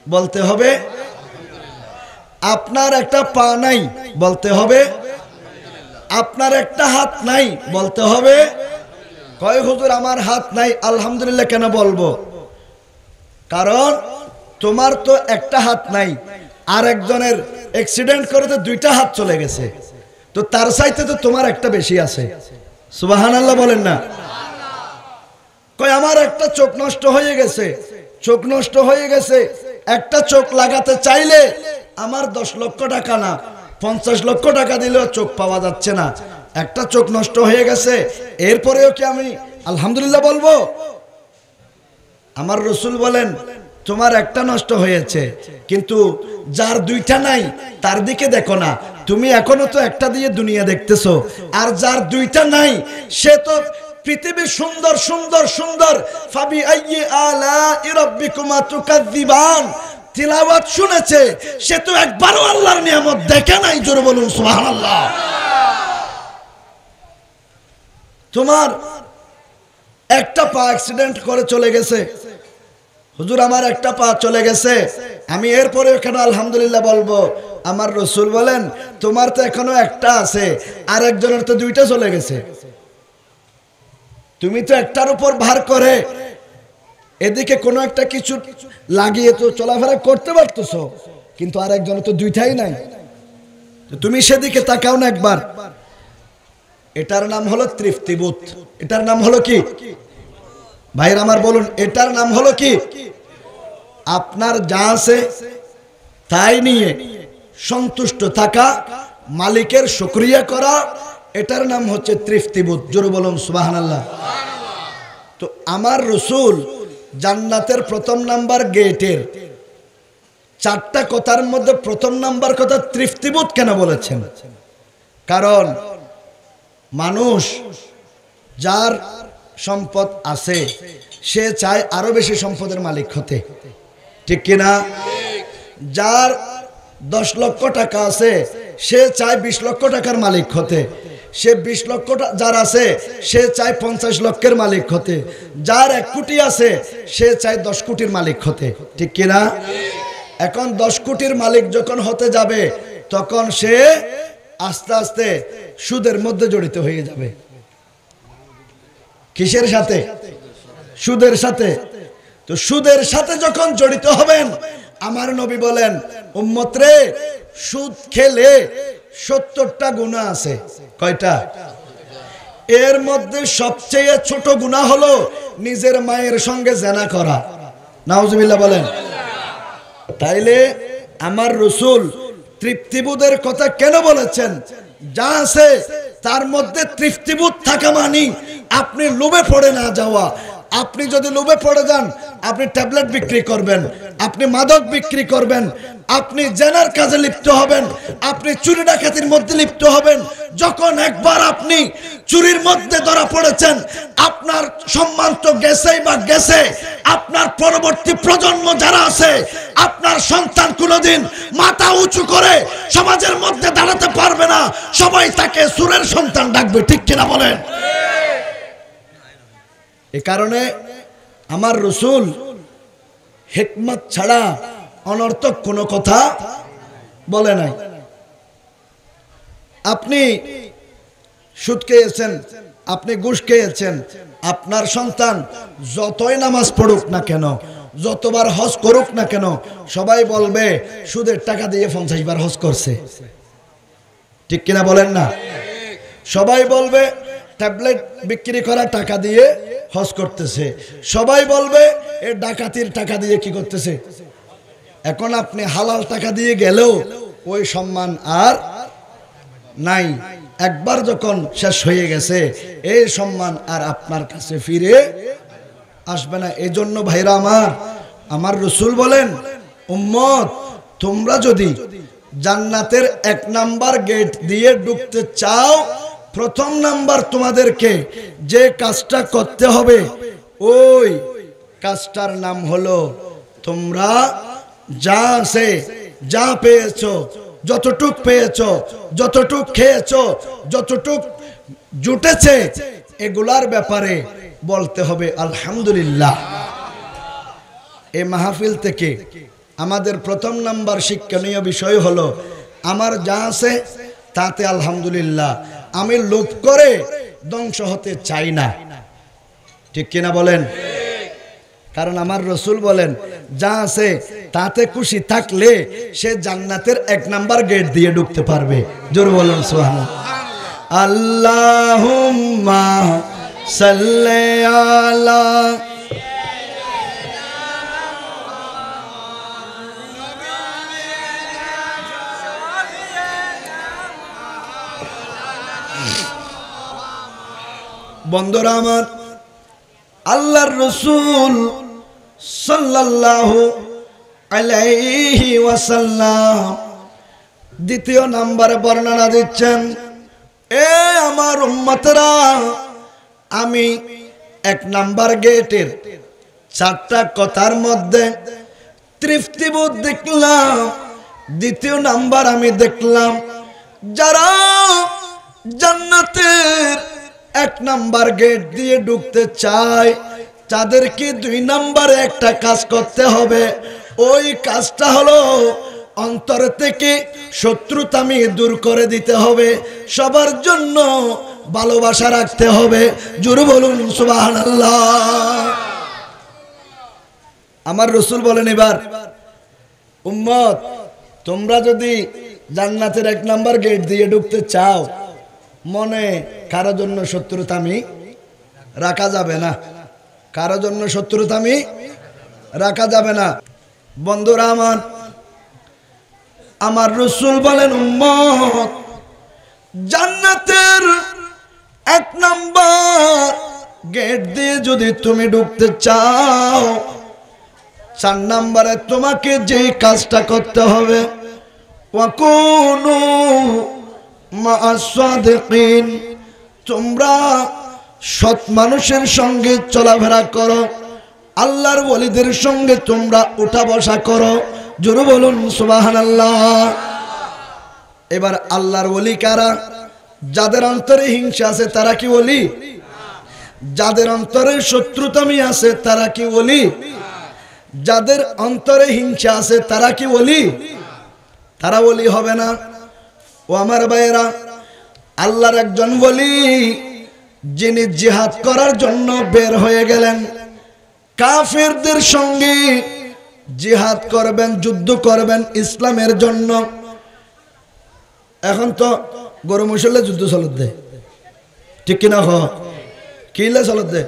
বলতে হবে আপনার একটা পা নাই, বলতে হবে। আপনার একটা হাত নাই, বলতে হবে। কয় হুজুর, আমার হাত নাই, আলহামদুলিল্লাহ কেন বলব? কারণ তোমার তো একটা হাত নাই আর একজনের অ্যাক্সিডেন্ট করে তো দুইটা হাত চলে গেছে। তো তার সাইতে তো তোমার একটা বেশি আছে। সুবাহান আল্লাহ বলেন না। কয়, আমার একটা চোখ নষ্ট হয়ে গেছে, চোখ নষ্ট হয়ে গেছে একটা চোখ লাগাতে চাইলে আমার দশ লক্ষ টাকা না, পঞ্চাশ লক্ষ টাকা দিলেও চোখ পাওয়া যাচ্ছে না। একটা চোখ নষ্ট হয়ে গেছে, এরপরেও কি আমি আলহামদুলিল্লাহ বলব? আমার রসুল বলেন, তোমার একটা নষ্ট হয়েছে, কিন্তু যার দুইটা নাই, তার দিকে দেখো না। তুমি এখনও তো একটা দিয়ে দুনিয়া দেখতেছো, আর যার দুইটা নাই, সে তো পৃথিবীর সুন্দর সুন্দর সুন্দর। ফাবি আইয়ে আলা ইরাব্বিকুমা তুকাদ্দিবান তিলাওয়াত শুনেছে, সে তো একবারও আল্লাহর নিয়ামত দেখে নাই, জোরে বলুন, সুবহানাল্লাহ। তোমার একটা পা অ্যাক্সিডেন্ট করে চলে গেছে। হুজুর, আমার একটা পা চলে গেছে। আমি এরপরে কেন আলহামদুলিল্লাহ বলব? আমার রসুল বলেন, তোমার তো এখনও একটা আছে আর একজনের তো দুইটা চলে গেছে। তুমি তো একটার উপর ভার করে। এদিকে কোনো একটা কিছু লাগিয়ে তো চলাফেরা করতে পারতেছো, কিন্তু আর একজনের তো দুইটাই নাই। তুমি সেদিকে তাকাও না একবার। এটার নাম হলো তৃপ্তিবোধ। এটার নাম হলো কি? ভাইয়ের আমার বলুন, এটার নাম হলো কি? আপনার যা আছে তাই নিয়ে সন্তুষ্ট থাকা, মালিকের শুক্রিয়া করা এটার নাম হচ্ছে তৃপ্তিবোধ জোরে বলুন সুবাহান আল্লাহ তো আমার রসুল জান্নাতের প্রথম নাম্বার গেটের চারটা কথার মধ্যে প্রথম নাম্বার কথা তৃপ্তিবোধ কেন বলেছেন? কারণ মানুষ যার সম্পদ আছে, সে চায় আরও বেশি সম্পদের মালিক হতে। ঠিক কিনা যার দশ লক্ষ টাকা আছে, সে চায় বিশ লক্ষ টাকার মালিক হতে। সে বিশ লক্ষটা যার আছে, সে চায় পঞ্চাশ লক্ষের মালিক হতে। যার এক কোটি আছে, সে চায় দশ কোটির মালিক হতে। ঠিক কিনা এখন দশ কোটির মালিক যখন হতে যাবে, তখন সে আস্তে আস্তে সুদের মধ্যে জড়িত হয়ে যাবে। কিসের সাথে? সুদের সাথে। তো সুদের সাথে যখন জড়িত হবেন, আমার নবী বলেন, উম্মত রে, সুদ খেলে সত্তরটা গুণা আছে। কয়টা? এর মধ্যে সবচেয়ে ছোট গুণা হলো নিজের মায়ের সঙ্গে জেনা করা। নাউজুবিল্লাহ বলেন। তাইলে আমার রসুল তৃপ্তিবোধের কথা কেন বলেছেন? যা আছে তার মধ্যে তৃপ্তিবোধ থাকা মানি আপনি লোভে পড়ে না যাওয়া। আপনি যদি লোভে পড়ে যান, আপনি ট্যাবলেট বিক্রি করবেন, আপনি মাদক বিক্রি করবেন, আপনি জেনার কাজে লিপ্ত হবেন, আপনি চুরি ডাকাতির মধ্যে লিপ্ত হবেন, যখন একবার আপনি চুরির মধ্যে ধরা পড়েছেন, আপনার সম্মান তো গেছেই বা গেছে, আপনার পরবর্তী প্রজন্ম যারা আছে, আপনার সন্তান কোনোদিন মাথা উঁচু করে সমাজের মধ্যে দাঁড়াতে পারবে না, সবাই তাকে সুরের সন্তান ডাকবে, ঠিক কিনা বলেন? এ কারণে আমার রসুল হেকমত ছাড়া অনর্থক কোনো কথা বলে নাই। আপনি সুদ খেয়েছেন, আপনি ঘুষ খেয়েছেন, আপনার সন্তান যতই নামাজ পড়ুক না কেন, যতবার হজ করুক না কেন, সবাই বলবে, সুদের টাকা দিয়ে পঞ্চাশ বার হজ করছে। ঠিক কিনা বলেন না? সবাই বলবে ট্যাবলেট বিক্রি করা টাকা দিয়ে হজ করতেছে। সবাই বলবে, এ ডাকাতির টাকা দিয়ে কি করতেছে? এখন আপনি হালাল টাকা দিয়ে গেলেও ওই সম্মান আর নাই। একবার যখন শেষ হয়ে গেছে, এই সম্মান আর আপনার কাছে ফিরে আসবে না। এই জন্য ভাইরা আমার আমার রসুল বলেন, উম্মত, তোমরা যদি জান্নাতের এক নাম্বার গেট দিয়ে ঢুকতে চাও প্রথম নাম্বার তোমাদেরকে যে কাজটা করতে হবে, ওই কাজটার নাম হলো তোমরা যা আছে, যা পেয়েছ, যতটুক পেয়েছ, যতটুক খেয়েছো, যতটুক জুটেছে, এগুলার ব্যাপারে বলতে হবে আলহামদুলিল্লাহ। এই মাহফিল থেকে আমাদের প্রথম নাম্বার শিক্ষণীয় বিষয় হলো, আমার যা আছে তাতে আলহামদুলিল্লাহ। আমি লোভ করে ধ্বংস হতে চাই না। ঠিক কিনা বলেন? কারণ আমার রসুল বলেন, যা আছে তাতে খুশি থাকলে সে জান্নাতের এক নাম্বার গেট দিয়ে ঢুকতে পারবে। জোর বলেন সোহান আল্লাহুম্মা সাল্লি বন্ধুরা আমার, আল্লাহর রসুল ওয়াসাল্লাম দ্বিতীয় নাম্বারে বর্ণনা দিচ্ছেন, এ আমার উম্মতরা, আমি এক নাম্বার গেটের চারটা কথার মধ্যে তৃপ্তিবোধ দেখলাম। দ্বিতীয় নাম্বার আমি দেখলাম, যারা জান্নাতের এক নাম্বার গেট দিয়ে ঢুকতে চায়। তাদেরকে দুই নাম্বারে একটা কাজ করতে হবে। ওই কাজটা হলো অন্তর থেকে শত্রুতামি দূর করে দিতে হবে। সবার জন্য ভালোবাসা রাখতে হবে। জোর বলুন সুবাহান আমার রসুল বলেন এবার, উম্মত, তোমরা যদি জান্নাতের এক নাম্বার গেট দিয়ে ঢুকতে চাও মনে কারও জন্য শত্রুতা আমি রাখা যাবে না। কারও জন্য শত্রুতা আমি রাখা যাবে না। বন্ধুরা আমার আমার রসুল বলেন, উম্মত, জান্নাতের এক নাম্বার গেট দিয়ে যদি তুমি ঢুকতে চাও, চার নাম্বারে তোমাকে যে কাজটা করতে হবে মাসাদিকিন তোমরা সৎ মানুষের সঙ্গে চলাফেরা করো, আল্লাহর ওলিদের সঙ্গে তোমরা উঠা বসা করো। জোরে বলুন সুবাহান আল্লাহ এবার আল্লাহর ওলি কারা? যাদের অন্তরে হিংসা আছে, তারা কি বলি যাদের অন্তরে শত্রুতামি আছে, তারা কি বলি যাদের অন্তরে হিংসা আছে, তারা কি বলি তারা বলি হবে না। ও আমার ভাইয়েরা, আল্লাহর একজন বলি যিনি জিহাদ করার জন্য বের হয়ে গেলেন। কাফেরদের সঙ্গে জিহাদ করবেন, যুদ্ধ করবেন ইসলামের জন্য। এখন তো গরু মুসল্লে যুদ্ধ চলত দে। ঠিক কিনা হ কিলে চলত দে?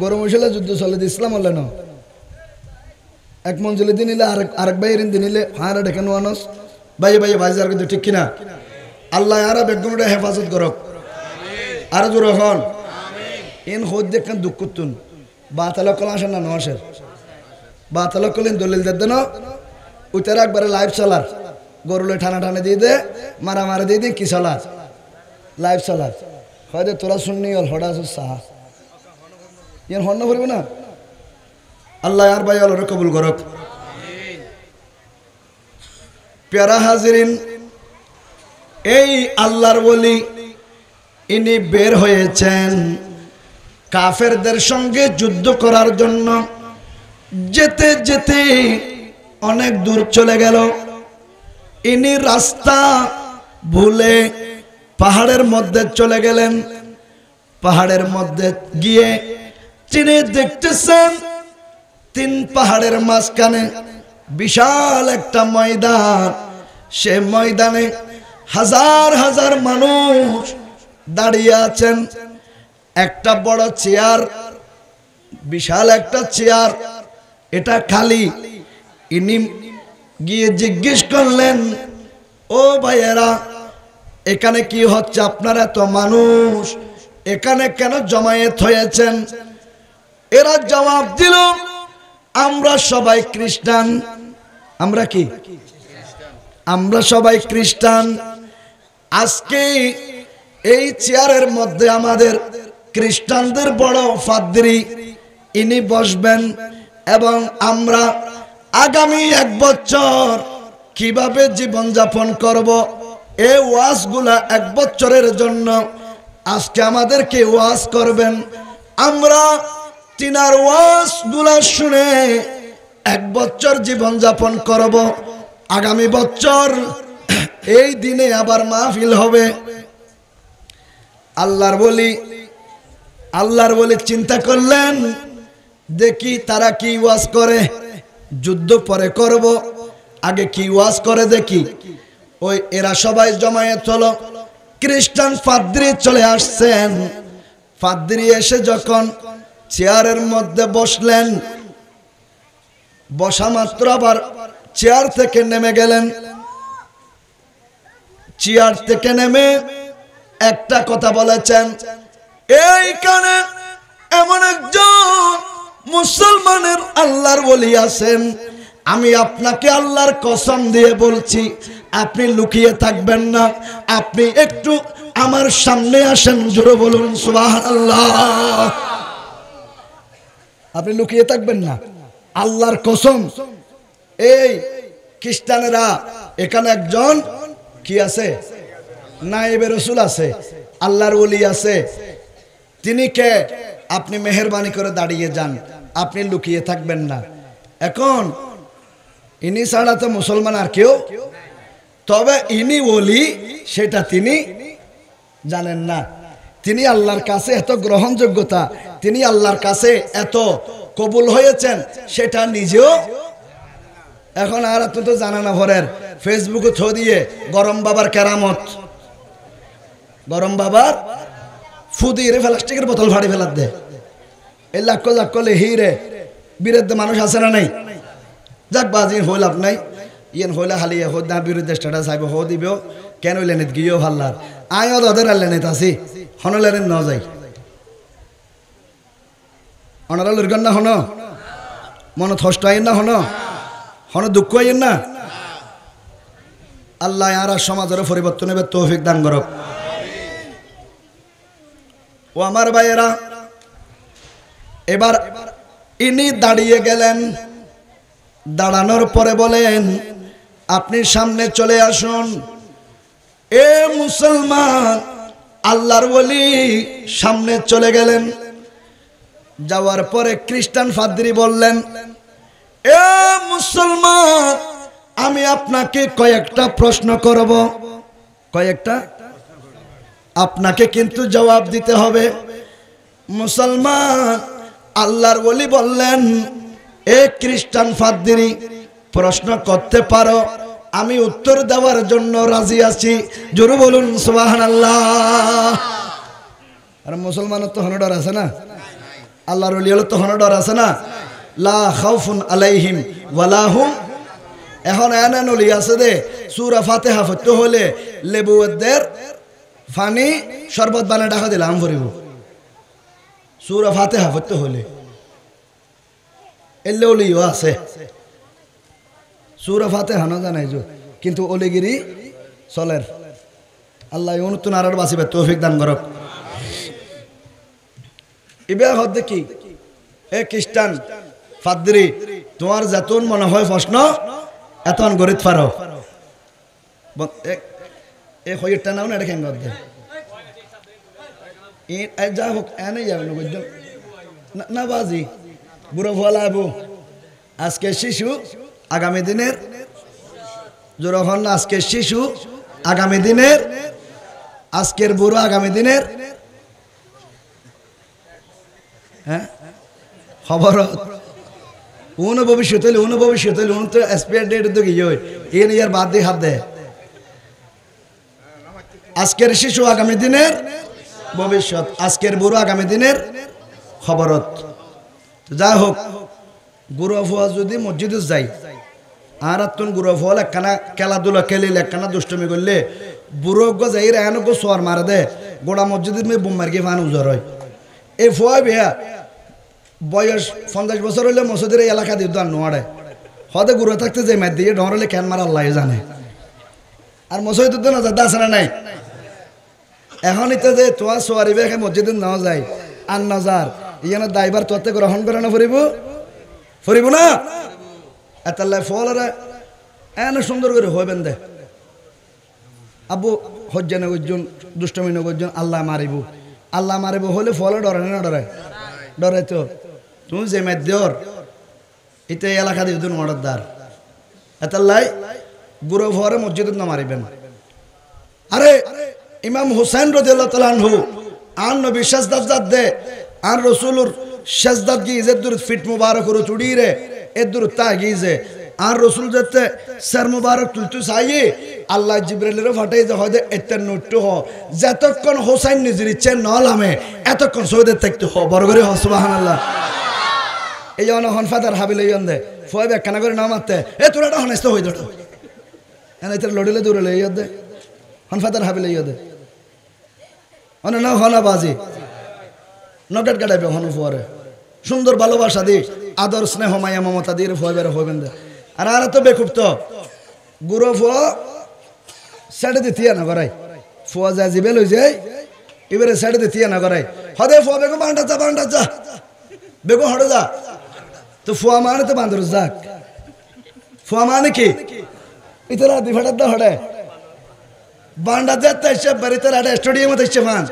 গরু মুসল্লে যুদ্ধ দে, ইসলাম হলে না। এক মঞ্জিলে দিন নিলে, আরেক আরেক বাইরের দিন নিলে, হাঁড়া ডেকে নোয়ানস বাইয়ে বাইয়ে বাজার কিন্তু ঠিক কিনা? আল্লাহ আর বেগমটা হেফাজত করক। আর জোর হন। ইন হদ দেখেন দুঃখ তুন বাতালক কল আসেন না নসের বাতালক কলিন দলিল দেন দেন। উইতার একবারে লাইভ চালার। গরুলে ঠানা ঠানে দিয়ে দে, মারা মারা দিয়ে দিন কি চালার? লাইভ চালার। হয়তো তোরা শুননি অল হডা সাহা। ইয়ান হন্য করিব না? আল্লাহ আর ভাই আলোর কবুল করক। পেয়ারা হাজিরিন, এই আল্লাহর বলি, ইনি বের হয়েছেন কাফেরদের সঙ্গে যুদ্ধ করার জন্য। যেতে যেতে অনেক দূর চলে গেল। ইনি রাস্তা ভুলে পাহাড়ের মধ্যে চলে গেলেন। পাহাড়ের মধ্যে গিয়ে তিনি দেখতেছেন তিন পাহাড়ের মাঝখানে বিশাল একটা ময়দান। সে ময়দানে হাজার হাজার মানুষ দাঁড়িয়ে আছেন। একটা বড় চেয়ার, বিশাল একটা চেয়ার, এটা খালি। ইনি গিয়ে জিজ্ঞেস করলেন, ও ভাইয়েরা, এখানে কি হচ্ছে? আপনারা তো মানুষ। এখানে কেন জমায়েত হয়েছেন? এরা জবাব দিল, আমরা সবাই খ্রিস্টান। আমরা কি? আমরা সবাই খ্রিস্টান। আজকে এই চেয়ারের মধ্যে আমাদের খ্রিস্টানদের বড় ফাদ্রি, ইনি বসবেন এবং আমরা আগামী এক বছর কীভাবে জীবন যাপন করব, এই ওয়াজগুলা এক বছরের জন্য আজকে আমাদেরকে ওয়াজ করবেন। আমরা তিনার ওয়াজগুলা শুনে এক বছর জীবন যাপন করব। আগামী বছর এই দিনে আবার মাহফিল হবে। আল্লাহর বলি আল্লাহর বলি চিন্তা করলেন, দেখি তারা কি ওয়াজ করে। যুদ্ধ পরে করব, আগে কি ওয়াজ করে দেখি। ওই এরা সবাই জমায়েত হলো। খ্রিস্টান ফাদ্রি চলে আসছেন। ফাদ্রি এসে যখন চেয়ারের মধ্যে বসলেন বসা মাত্র আবার চেয়ার থেকে নেমে গেলেন। চেয়ার থেকে নেমে একটা কথা বলেছেন, এইখানে এমন একজন মুসলমানের আল্লাহর বলি আছেন। আমি আপনাকে আল্লাহর কসম দিয়ে বলছি, আপনি লুকিয়ে থাকবেন না। আপনি একটু আমার সামনে আসেন, জোরে বলুন সুবাহ আপনি লুকিয়ে থাকবেন না। আল্লাহর কসম। এই খ্রিস্টানেরা এখানে একজন কি আছে? নাইবে রসুল আছে, আল্লাহর ওলি আছে। তিনি কে? আপনি মেহরবানি করে দাঁড়িয়ে যান, আপনি লুকিয়ে থাকবেন না। এখন ইনি ছাড়া তো মুসলমান আর কেউ? তবে ইনি ওলি, সেটা তিনি জানেন না। তিনি আল্লাহর কাছে এত গ্রহণযোগ্যতা, তিনি আল্লাহর কাছে এত কবুল হয়েছেন, সেটা নিজেও এখন আর আপনি তো জানা না ভরের। ফেসবুকে থো দিয়ে গরম বাবার কেরামত। গরম বাবার ফুদি রে প্লাস্টিকের বোতল ফাড়ি ফেলার দে। এই লাক্ষ লাক্ষ লেহি রে। বিরুদ্ধে মানুষ আছে না নাই? যাক বাজি হইল আপ নাই। ইয়েন হইলে হালি হোদ না, বিরুদ্ধে স্ট্যাটাস আইব হো দিব কেন লেনিত গিয়েও ভাল্লার আয়ও ওদের আর লেনিত আছি। হন ন যাই। অনারা লুরগন না হন? মনত হষ্ট আইন না হন? হন দুঃখ আইন না? আল্লাহ আর সমাজের পরিবর্তন হবে তৌফিক দান করক। ও আমার ভাইয়েরা, এবার ইনি দাঁড়িয়ে গেলেন। দাঁড়ানোর পরে বলেন, আপনি সামনে চলে আসুন। এ মুসলমান, আল্লাহর বলি সামনে চলে গেলেন। যাওয়ার পরে খ্রিস্টান ফাদ্রি বললেন, এ মুসলমান, আমি আপনাকে কয়েকটা প্রশ্ন করব। কয়েকটা? আপনাকে কিন্তু জবাব দিতে হবে। মুসলমান, আল্লাহর বলি বললেন, এ খ্রিস্টান ফাদ্রি, প্রশ্ন করতে পারো, আমি উত্তর দেওয়ার জন্য রাজি আছি। জোরে বলুন আল্লাহ আর মুসলমানের তো হনডর আছে না? আল্লাহর অলি তো হনডর আছে না? লা খাউফুন আলাইহিম ওয়ালাহুম এখন এনান অলি আছে দে, সুরা ফতে হলে লেবুদের ফানি শরবত বানা ডাকা দিলাম ভরিব। সুরা ফতে হলে। এলে অলিও আছে। সুরা ফাতেহা না জানাই কিন্তু অলিগিরি চলের। আল্লাহ অনুত্তন আর বাঁচিবে তৌফিক দান করক। ইবে হদ কি এ খ্রিস্টান, ফাদ্রি, তোমার যেতন মনে হয় প্রশ্ন, এতন গরিত পারো এ হইটা নাও না এটা কেন দে? যা হোক, এনে যাবে না, বুঝছ? না বাজি। বুড়ো ভোলা আবু আজকে শিশু, আগামী দিনের। যখন আজকের শিশু, আগামী দিনের। আজকের বুড়ো আগামী দিনের। হ্যাঁ? খবর উন ভবিষ্যৎ হইলে উন ভবিষ্যৎ হইলে উন তো এক্সপায়ার ডেট তো কি বাদ দিয়ে হাত দেয় আজকের শিশু আগামী দিনের ভবিষ্যৎ আজকের বুড়ো আগামী দিনের খবরত যাই হোক গুরু ফুয়া যদি মসজিদে যাই আর তুন গুরু ফুয়াল একখানা খেলাধুলা খেলিলে একখানা দুষ্টমি করলে বুড়ো যাই গো সোয়ার মারা দে গোড়া মসজিদের মেয়ে বোম মার্গে ফান উজর হয় এই ফুয়া বিয়া বয়স পঞ্চাশ বছর হইলে মসজিদের এই এলাকা দিয়ে আর নোয়াড়ে। হতে গুরু থাকতে যে মার দিয়ে ডরলে কেন মারা আল্লাহ জানে। আর মসজিদ না যাতে আছে না নাই? এখন ইতে যে তোয়া সোয়ারি বেখে মসজিদে নেওয়া যায়। আর নজার, ইয়ানো দায়বার তোতে গ্রহণ করে না ফুরিব? ফুরিব না? এতাল্লাই ফলরে এনে সুন্দর করে হইবেন দে আবু হজ্জানে গজ্জন দুষ্টমি নগজ্জন আল্লাহ মারিব। আল্লাহ মারিব হলে ফলে ডরে না ডরে? ডরে তো। তুমি যে মেদ দেওর ইতে এলাকা দিয়ে দিন মর্ডার এতাল্লাই গুরু ভরে মসজিদত না মারিবেন। আরে, ইমাম হুসাইন রদিয়াল্লাহ তাআলা আনহু, আন নবী দে আর রসুলুর সাজদাত গি ইজের দূর ফিট মুবারক রো চুড়ি রে এর দূর তা গিজে আর রসুল যেতে স্যার মুবারক তুলতু চাইয়ে আল্লাহ জিব্রাইলের ফাটাই যে হয় এতে নট্টু হ। যতক্ষণ হোসাইন নিজের ইচ্ছে নলামে এতক্ষণ সৌদের থাকতে হ। বড় করে হ, সুবহানাল্লাহ। এই যেমন হন ফাদার হাবিল ইয়ন দে ফুয়াই ব্যাখ্যানা করে না মারতে, এ তোরা এটা হনেস্ত হয়ে দৌড় এনে তোর লড়িলে দৌড়লে ইয় দে। হন ফাদার হাবিল ইয় দে। অনে না, হনা বাজি। নগেট গাড়াইবে হন ফুয়ারে। সুন্দর ভালোবাসা দি, আদর, স্নেহ, মায়া, মমতা দিয়ে ফুয়া বেড়ে হবেন দে। আর আর তো বেকুব তো। গুরু ফুয়া সাইডে দিতিয়া না করাই ফুয়া যা জিবে লই যাই, এবারে সাইডে দিতিয়া না করাই হদে ফুয়া বেগম বান্ডা যা বান্ডা যা। বেগম হড়ে যা। তো ফুয়া মানে তো বান্দর যাক। ফুয়া মানে কি? ইতরা দিভাটার দা হড়ে। বান্ডা দেখতে এসে বাড়িতে একটা স্টেডিয়ামে এসছে ফান।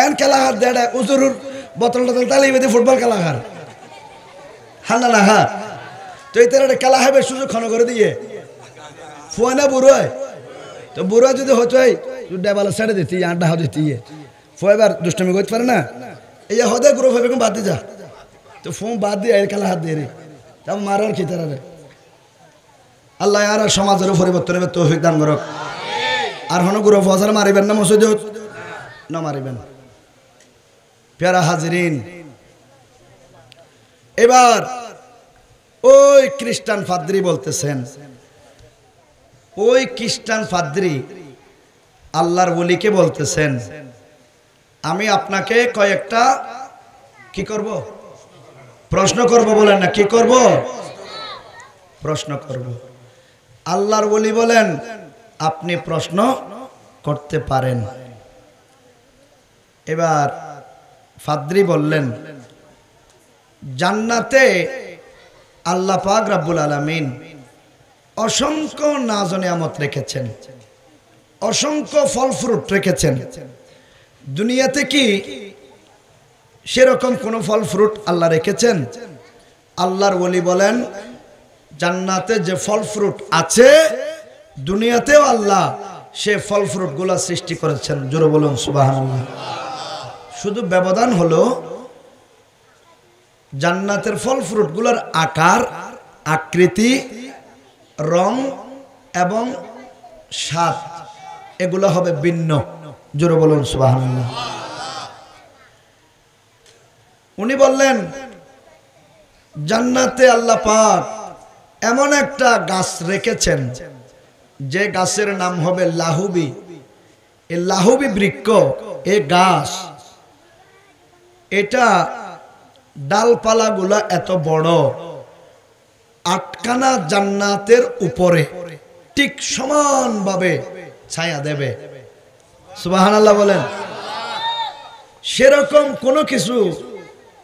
এন খেলা হার দেড়ে উজুরুর বোতল টোতল তালি বেঁধে ফুটবল খেলা হার হা না না হা তো এই একটা খেলা হবে সুযোগ ক্ষণ করে দিয়ে। ফুয়া না বুড়ো তো বুড়ো যদি হতো ডেবালা ছেড়ে দিতি, আড্ডা হতে দিতি ফুয়া এবার দুষ্টমি করতে পারে না? এই হদে গ্রুপ হবে বাদ দিয়ে যা। তো ফোন বাদ দিয়ে এই খেলা হাত দিয়ে রে। তারপর মারার কি তারা রে? আল্লাহ আর সমাজের পরিবর্তন হবে, তৌফিক দান করক। আর হন গুরু ফজর মারিবেন না মসজিদ না মারিবেন। পেয়ারা হাজরিন। এবার ওই খ্রিস্টান ফাদ্রি বলতেছেন। ওই খ্রিস্টান ফাদ্রি আল্লাহর বলিকে বলতেছেন, আমি আপনাকে কয়েকটা কি করব? প্রশ্ন করব বলেন না, কি করব? প্রশ্ন করব। আল্লাহর বলি বলেন, আপনি প্রশ্ন করতে পারেন। এবার ফাদ্রি বললেন, জান্নাতে আল্লাহ পাক রাব্বুল আলামিন অসংখ্য নাজনিয়ামত রেখেছেন। অসংখ্য ফল ফ্রুট রেখেছেন। দুনিয়াতে কি সেরকম কোনো ফল ফ্রুট আল্লাহ রেখেছেন? আল্লাহর ওলি বলেন, জান্নাতে যে ফল ফ্রুট আছে, দুনিয়াতেও আল্লাহ সে ফল ফ্রুটগুলা সৃষ্টি করেছেন। জোরে বলুন সুবাহ শুধু ব্যবধান হলো জান্নাতের ফল ফ্রুটগুলার আকার, আকৃতি, রং এবং স্বাদ, এগুলো হবে ভিন্ন। জোরে বলুন সুবাহ উনি বললেন, জান্নাতে আল্লাহ পাক এমন একটা গাছ রেখেছেন, যে গাছের নাম হবে লাহুবি। এই লাহুবি বৃক্ষ এ গাছ, এটা ডালপালাগুলা এত বড়। আটকানা জান্নাতের উপরে ঠিক সমানভাবে ছায়া দেবে। সুবাহান আল্লাহ বলেন। সেরকম কোনো কিছু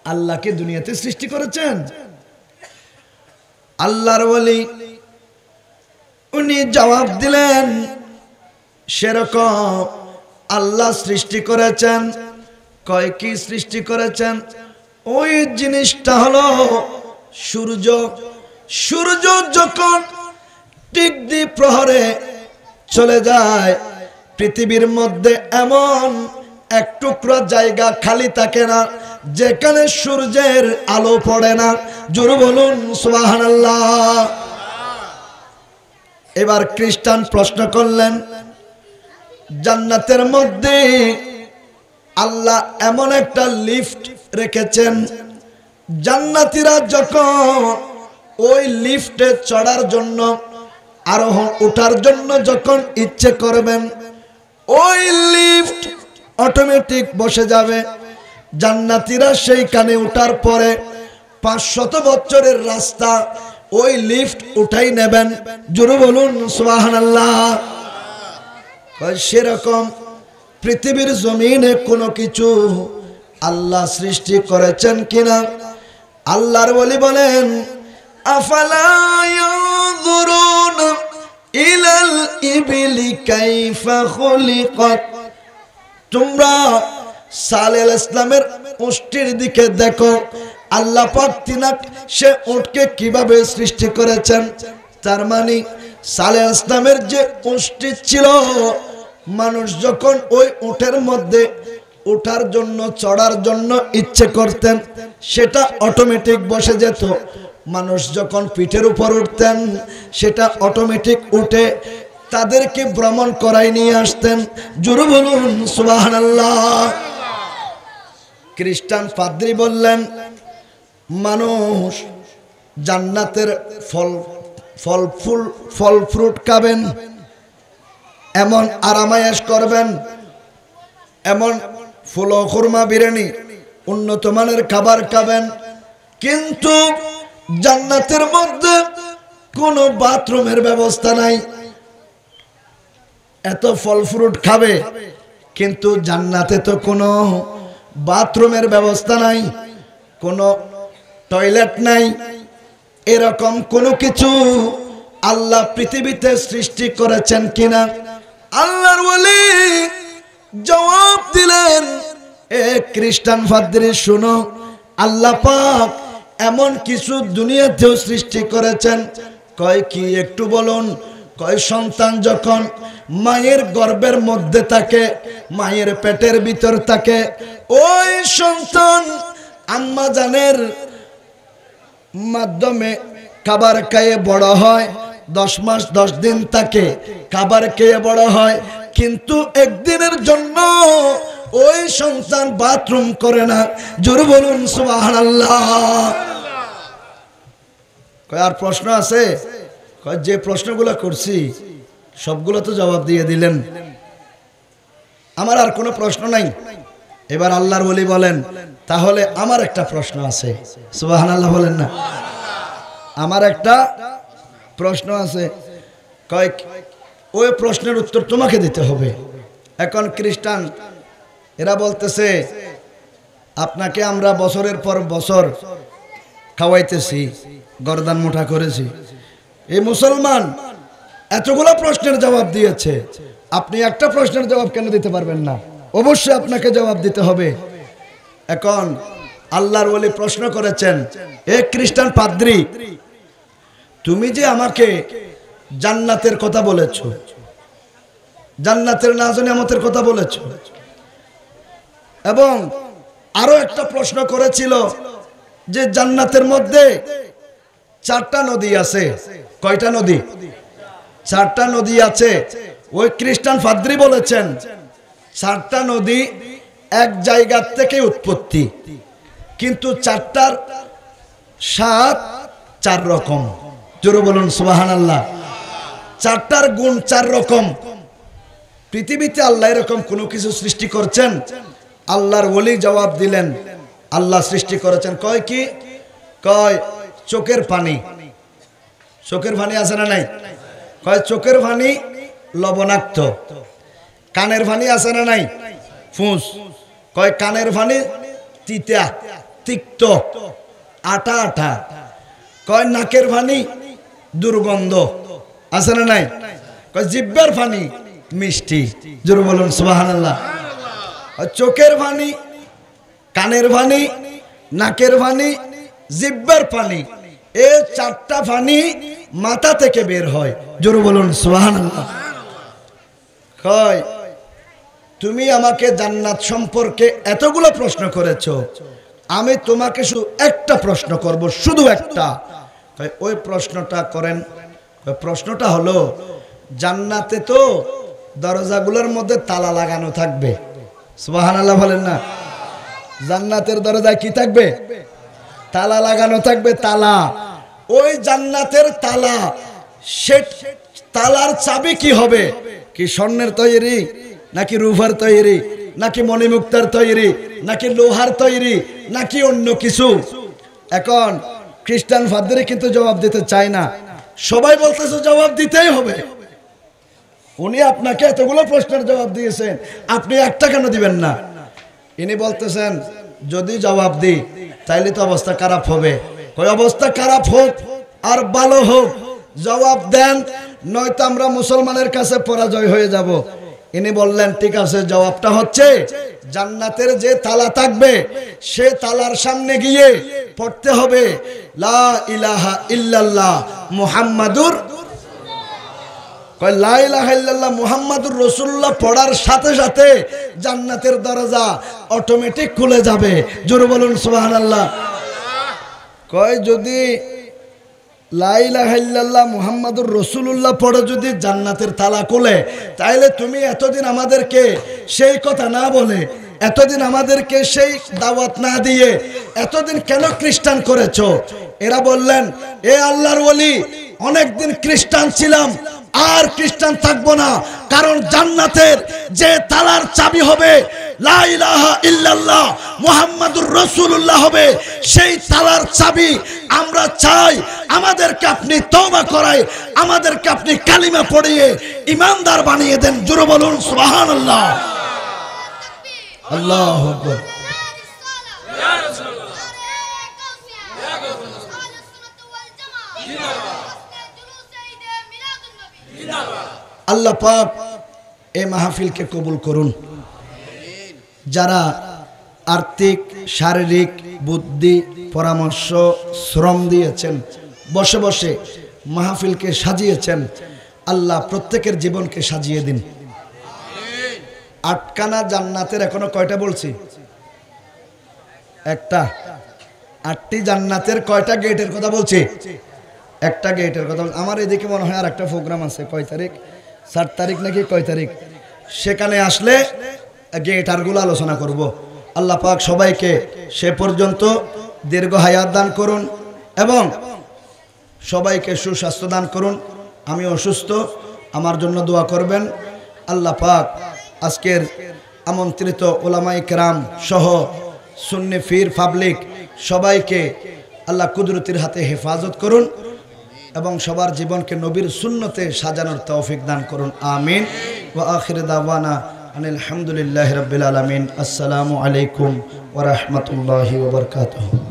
আল্লাহকে দুনিয়াতে সৃষ্টি করেছেন? আল্লাহর বলি উনি জবাব দিলেন, সেরকম আল্লাহ সৃষ্টি করেছেন। কয় কি সৃষ্টি করেছেন? ওই জিনিসটা হলো সূর্য। সূর্য যখন টিক দি প্রহরে চলে যায়, পৃথিবীর মধ্যে এমন এক টুকরো জায়গা খালি থাকে না, যেখানে সূর্যের আলো পড়ে না। জোর বলুন, সুবহানাল্লাহ। এবার খ্রিস্টান প্রশ্ন করলেন, জান্নাতের মধ্যে আল্লাহ এমন একটা লিফট রেখেছেন। জান্নাতিরা যখন ওই লিফটে চড়ার জন্য আরোহণ ওঠার জন্য যখন ইচ্ছে করবেন, ওই লিফট অটোমেটিক বসে যাবে। জান্নাতিরা সেইখানে ওঠার পরে পাঁচশত বছরের রাস্তা ওই লিফট উঠাই নেবেন। জোরে বলুন সুবাহান আল্লাহ সেরকম পৃথিবীর জমিনে কোনো কিছু আল্লাহ সৃষ্টি করেছেন কিনা? আল্লাহর বলি বলেন কাইফা দিকে দেখো সে কীভাবে সৃষ্টি করেছেন? তার মানে সালে ইসলামের যে উষ্টি ছিল, মানুষ যখন ওই উটের মধ্যে ওঠার জন্য, চড়ার জন্য ইচ্ছে করতেন, সেটা অটোমেটিক বসে যেত। মানুষ যখন পিঠের উপর উঠতেন, সেটা অটোমেটিক উঠে তাদেরকে ভ্রমণ করাই নিয়ে আসতেন। জুরু বলুন সুবাহান খ্রিস্টান পাদ্রি বললেন, মানুষ জান্নাতের ফল ফল ফুল, ফল ফ্রুট খাবেন, এমন আরামায়াস করবেন, এমন ফুল খুরমা বিরিয়ানি উন্নত মানের খাবার খাবেন। কিন্তু জান্নাতের মধ্যে কোনো বাথরুমের ব্যবস্থা নাই। এত ফল ফ্রুট খাবে, কিন্তু জান্নাতে তো কোনো বাথরুমের ব্যবস্থা নাই, কোনো টয়লেট নাই। এরকম কোনো কিছু আল্লাহ পৃথিবীতে সৃষ্টি করেছেন কিনা? আল্লাহর বলি জবাব দিলেন, এ খ্রিস্টান ফাদ্রি, শুনো, আল্লাহ পাক এমন কিছু দুনিয়াতেও সৃষ্টি করেছেন। কয় কি একটু বলুন? কয় সন্তান যখন মায়ের গর্ভের মধ্যে থাকে, মায়ের পেটের ভিতর থাকে, ওই সন্তান আম্মা জানের মাধ্যমে খাবার খেয়ে বড় হয়, দশ মাস দশ দিন থাকে, খাবার খেয়ে বড় হয় কিন্তু একদিনের জন্য ওই সন্তান বাথরুম করে না। জোর বলুন আর প্রশ্ন আছে? যে প্রশ্নগুলো করছি, সবগুলো তো জবাব দিয়ে দিলেন। আমার আর কোনো প্রশ্ন নাই। এবার আল্লাহর বলি বলেন, তাহলে আমার একটা প্রশ্ন আছে। সুবাহ আল্লাহ বলেন না। আমার একটা প্রশ্ন আছে। কয়েক ওই প্রশ্নের উত্তর তোমাকে দিতে হবে। এখন খ্রিস্টান, এরা বলতেছে, আপনাকে আমরা বছরের পর বছর খাওয়াইতেছি, গরদান মোটা করেছি। এই মুসলমান এতগুলো প্রশ্নের জবাব দিয়েছে। আপনি একটা প্রশ্নের জবাব কেন দিতে পারবেন না? অবশ্যই আপনাকে জবাব দিতে হবে। এখন আল্লাহর ওলি প্রশ্ন করেছেন, এ খ্রিস্টান পাদ্রি, তুমি যে আমাকে জান্নাতের কথা বলেছ। জান্নাতের নাজনিয়ামতের কথা বলেছ। এবং আরও একটা প্রশ্ন করেছিল যে জান্নাতের মধ্যে চারটা নদী আছে। কয়টা নদী? চারটা নদী আছে। ওই খ্রিস্টান ফাদ্রি বলেছেন, চারটা নদী এক জায়গার থেকে উৎপত্তি। কিন্তু চারটার সাত চার রকম। জোরে বলুন সুবাহান আল্লাহ চারটার গুণ চার রকম। পৃথিবীতে আল্লাহ এরকম কোনো কিছু সৃষ্টি করছেন? আল্লাহর ওলি জবাব দিলেন, আল্লাহ সৃষ্টি করেছেন। কয় কি? কয়, চোখের পানি। চোখের পানি আছে না নাই? কয়, চোখের পানি লবণাক্ত। কানের পানি আছে না নাই? ফুস। কয়, কানের পানি তিতা, তিক্ত, আটা আটা। কয়, নাকের পানি দুর্গন্ধ। আছে না নাই? জিব্বার পানি মিষ্টি। জোর বলুন সুবাহান্লাহ চোখের পানি কানের পানি নাকের পানি জিব্বার পানি এ চারটা পানি মাথা থেকে বের হয়। জোরে বলুন, সুবহানাল্লাহ। কয়, তুমি আমাকে জান্নাত সম্পর্কে এতগুলো প্রশ্ন করেছ। আমি তোমাকে শুধু একটা প্রশ্ন করব, শুধু একটা। ওই প্রশ্নটা করেন প্রশ্নটা হলো, জান্নাতে তো দরজাগুলোর মধ্যে তালা লাগানো থাকবে। সুবহানাল্লাহ বলেন না। জান্নাতের দরজায় কি থাকবে? তালা লাগানো থাকবে, তালা। ওই জান্নাতের তালা সে তালার চাবি কি হবে? কি স্বর্ণের তৈরি, নাকি রুভার তৈরি, নাকি মণিমুক্তার তৈরি, নাকি লোহার তৈরি, নাকি অন্য কিছু? এখন খ্রিস্টান ফাদ্দারে কিন্তু জবাব দিতে চায় না। সবাই বলতেছে জবাব দিতেই হবে। উনি আপনাকে এতগুলো প্রশ্নের জবাব দিয়েছেন, আপনি একটা কেন দিবেন না? ইনি বলতেছেন, যদি জবাব দিই, তাইলে তো অবস্থা খারাপ হবে। ওই অবস্থা খারাপ হোক আর ভালো হোক, জবাব দেন, নয়তো আমরা মুসলমানের কাছে পরাজয় হয়ে যাব। ইনি বললেন, ঠিক আছে, জবাবটা হচ্ছে জান্নাতের যে তালা থাকবে, সে তালার সামনে গিয়ে পড়তে হবে। লা ইলাহা ইল্লাল্লাহ মুহাম্মাদুর মুহাম্মাদুর রাসূলুল্লাহ পড়ার সাথে সাথে জান্নাতের দরজা অটোমেটিক খুলে যাবে। জোরে বলুন, সুবহানাল্লাহ কয়, যদি লা ইলাহা মুহাম্মাদুর রাসূলুল্লাহ পড়ে যদি জান্নাতের তালা কোলে তাইলে তুমি এতদিন আমাদেরকে সেই কথা না বলে, এতদিন আমাদেরকে সেই দাওয়াত না দিয়ে এতদিন কেন খ্রিস্টান করেছ? এরা বললেন, এ আল্লাহর ওলি, অনেকদিন খ্রিস্টান ছিলাম, আর খ্রিস্টান থাকব না, কারণ জান্নাতের যে তালার চাবি হবে ইল্লাল্লাহ, মোহাম্মদুর রসুল্লাহ হবে। সেই আমরা চাই, আমাদেরকে আপনি আমাদেরকে আপনি কালিমা পড়িয়ে ইমানদার বানিয়ে দেন। জুরো বলুন সুবাহান আল্লাহ আল্লাহ আল্লাহ মাহফিলকে কবুল করুন। যারা আর্থিক, শারীরিক বুদ্ধি, পরামর্শ, শ্রম দিয়েছেন, বসে বসে মাহফিলকে সাজিয়েছেন, আল্লাহ প্রত্যেকের জীবনকে সাজিয়ে দিন। আটকানা জান্নাতের এখনও কয়টা বলছি? একটা। আটটি জান্নাতের কয়টা গেটের কথা বলছি? একটা গেটের কথা বলছি আমার এদিকে মনে হয় আর একটা প্রোগ্রাম আছে। কয় তারিখ? সাত তারিখ নাকি কয় তারিখ? সেখানে আসলে গেট আরগুলো আলোচনা করব। আল্লাহ পাক সবাইকে সে পর্যন্ত দীর্ঘ হায়াত দান করুন এবং সবাইকে সুস্বাস্থ্য দান করুন। আমি অসুস্থ, আমার জন্য দোয়া করবেন। আল্লাহ পাক আজকের আমন্ত্রিত ওলামাই কেরাম সহ সুন্নি ফির পাবলিক সবাইকে আল্লাহ কুদরতির হাতে হেফাজত করুন এবং সবার জীবনকে নবীর সুন্নতে সাজানোর তৌফিক দান করুন। আমিন। ও আখির দাওয়ানা আনিল হামদুলিল্লাহ রবিল আলমিন। আসসালামু আলাইকুম ওরহমতুল্লাহ ওবরকাত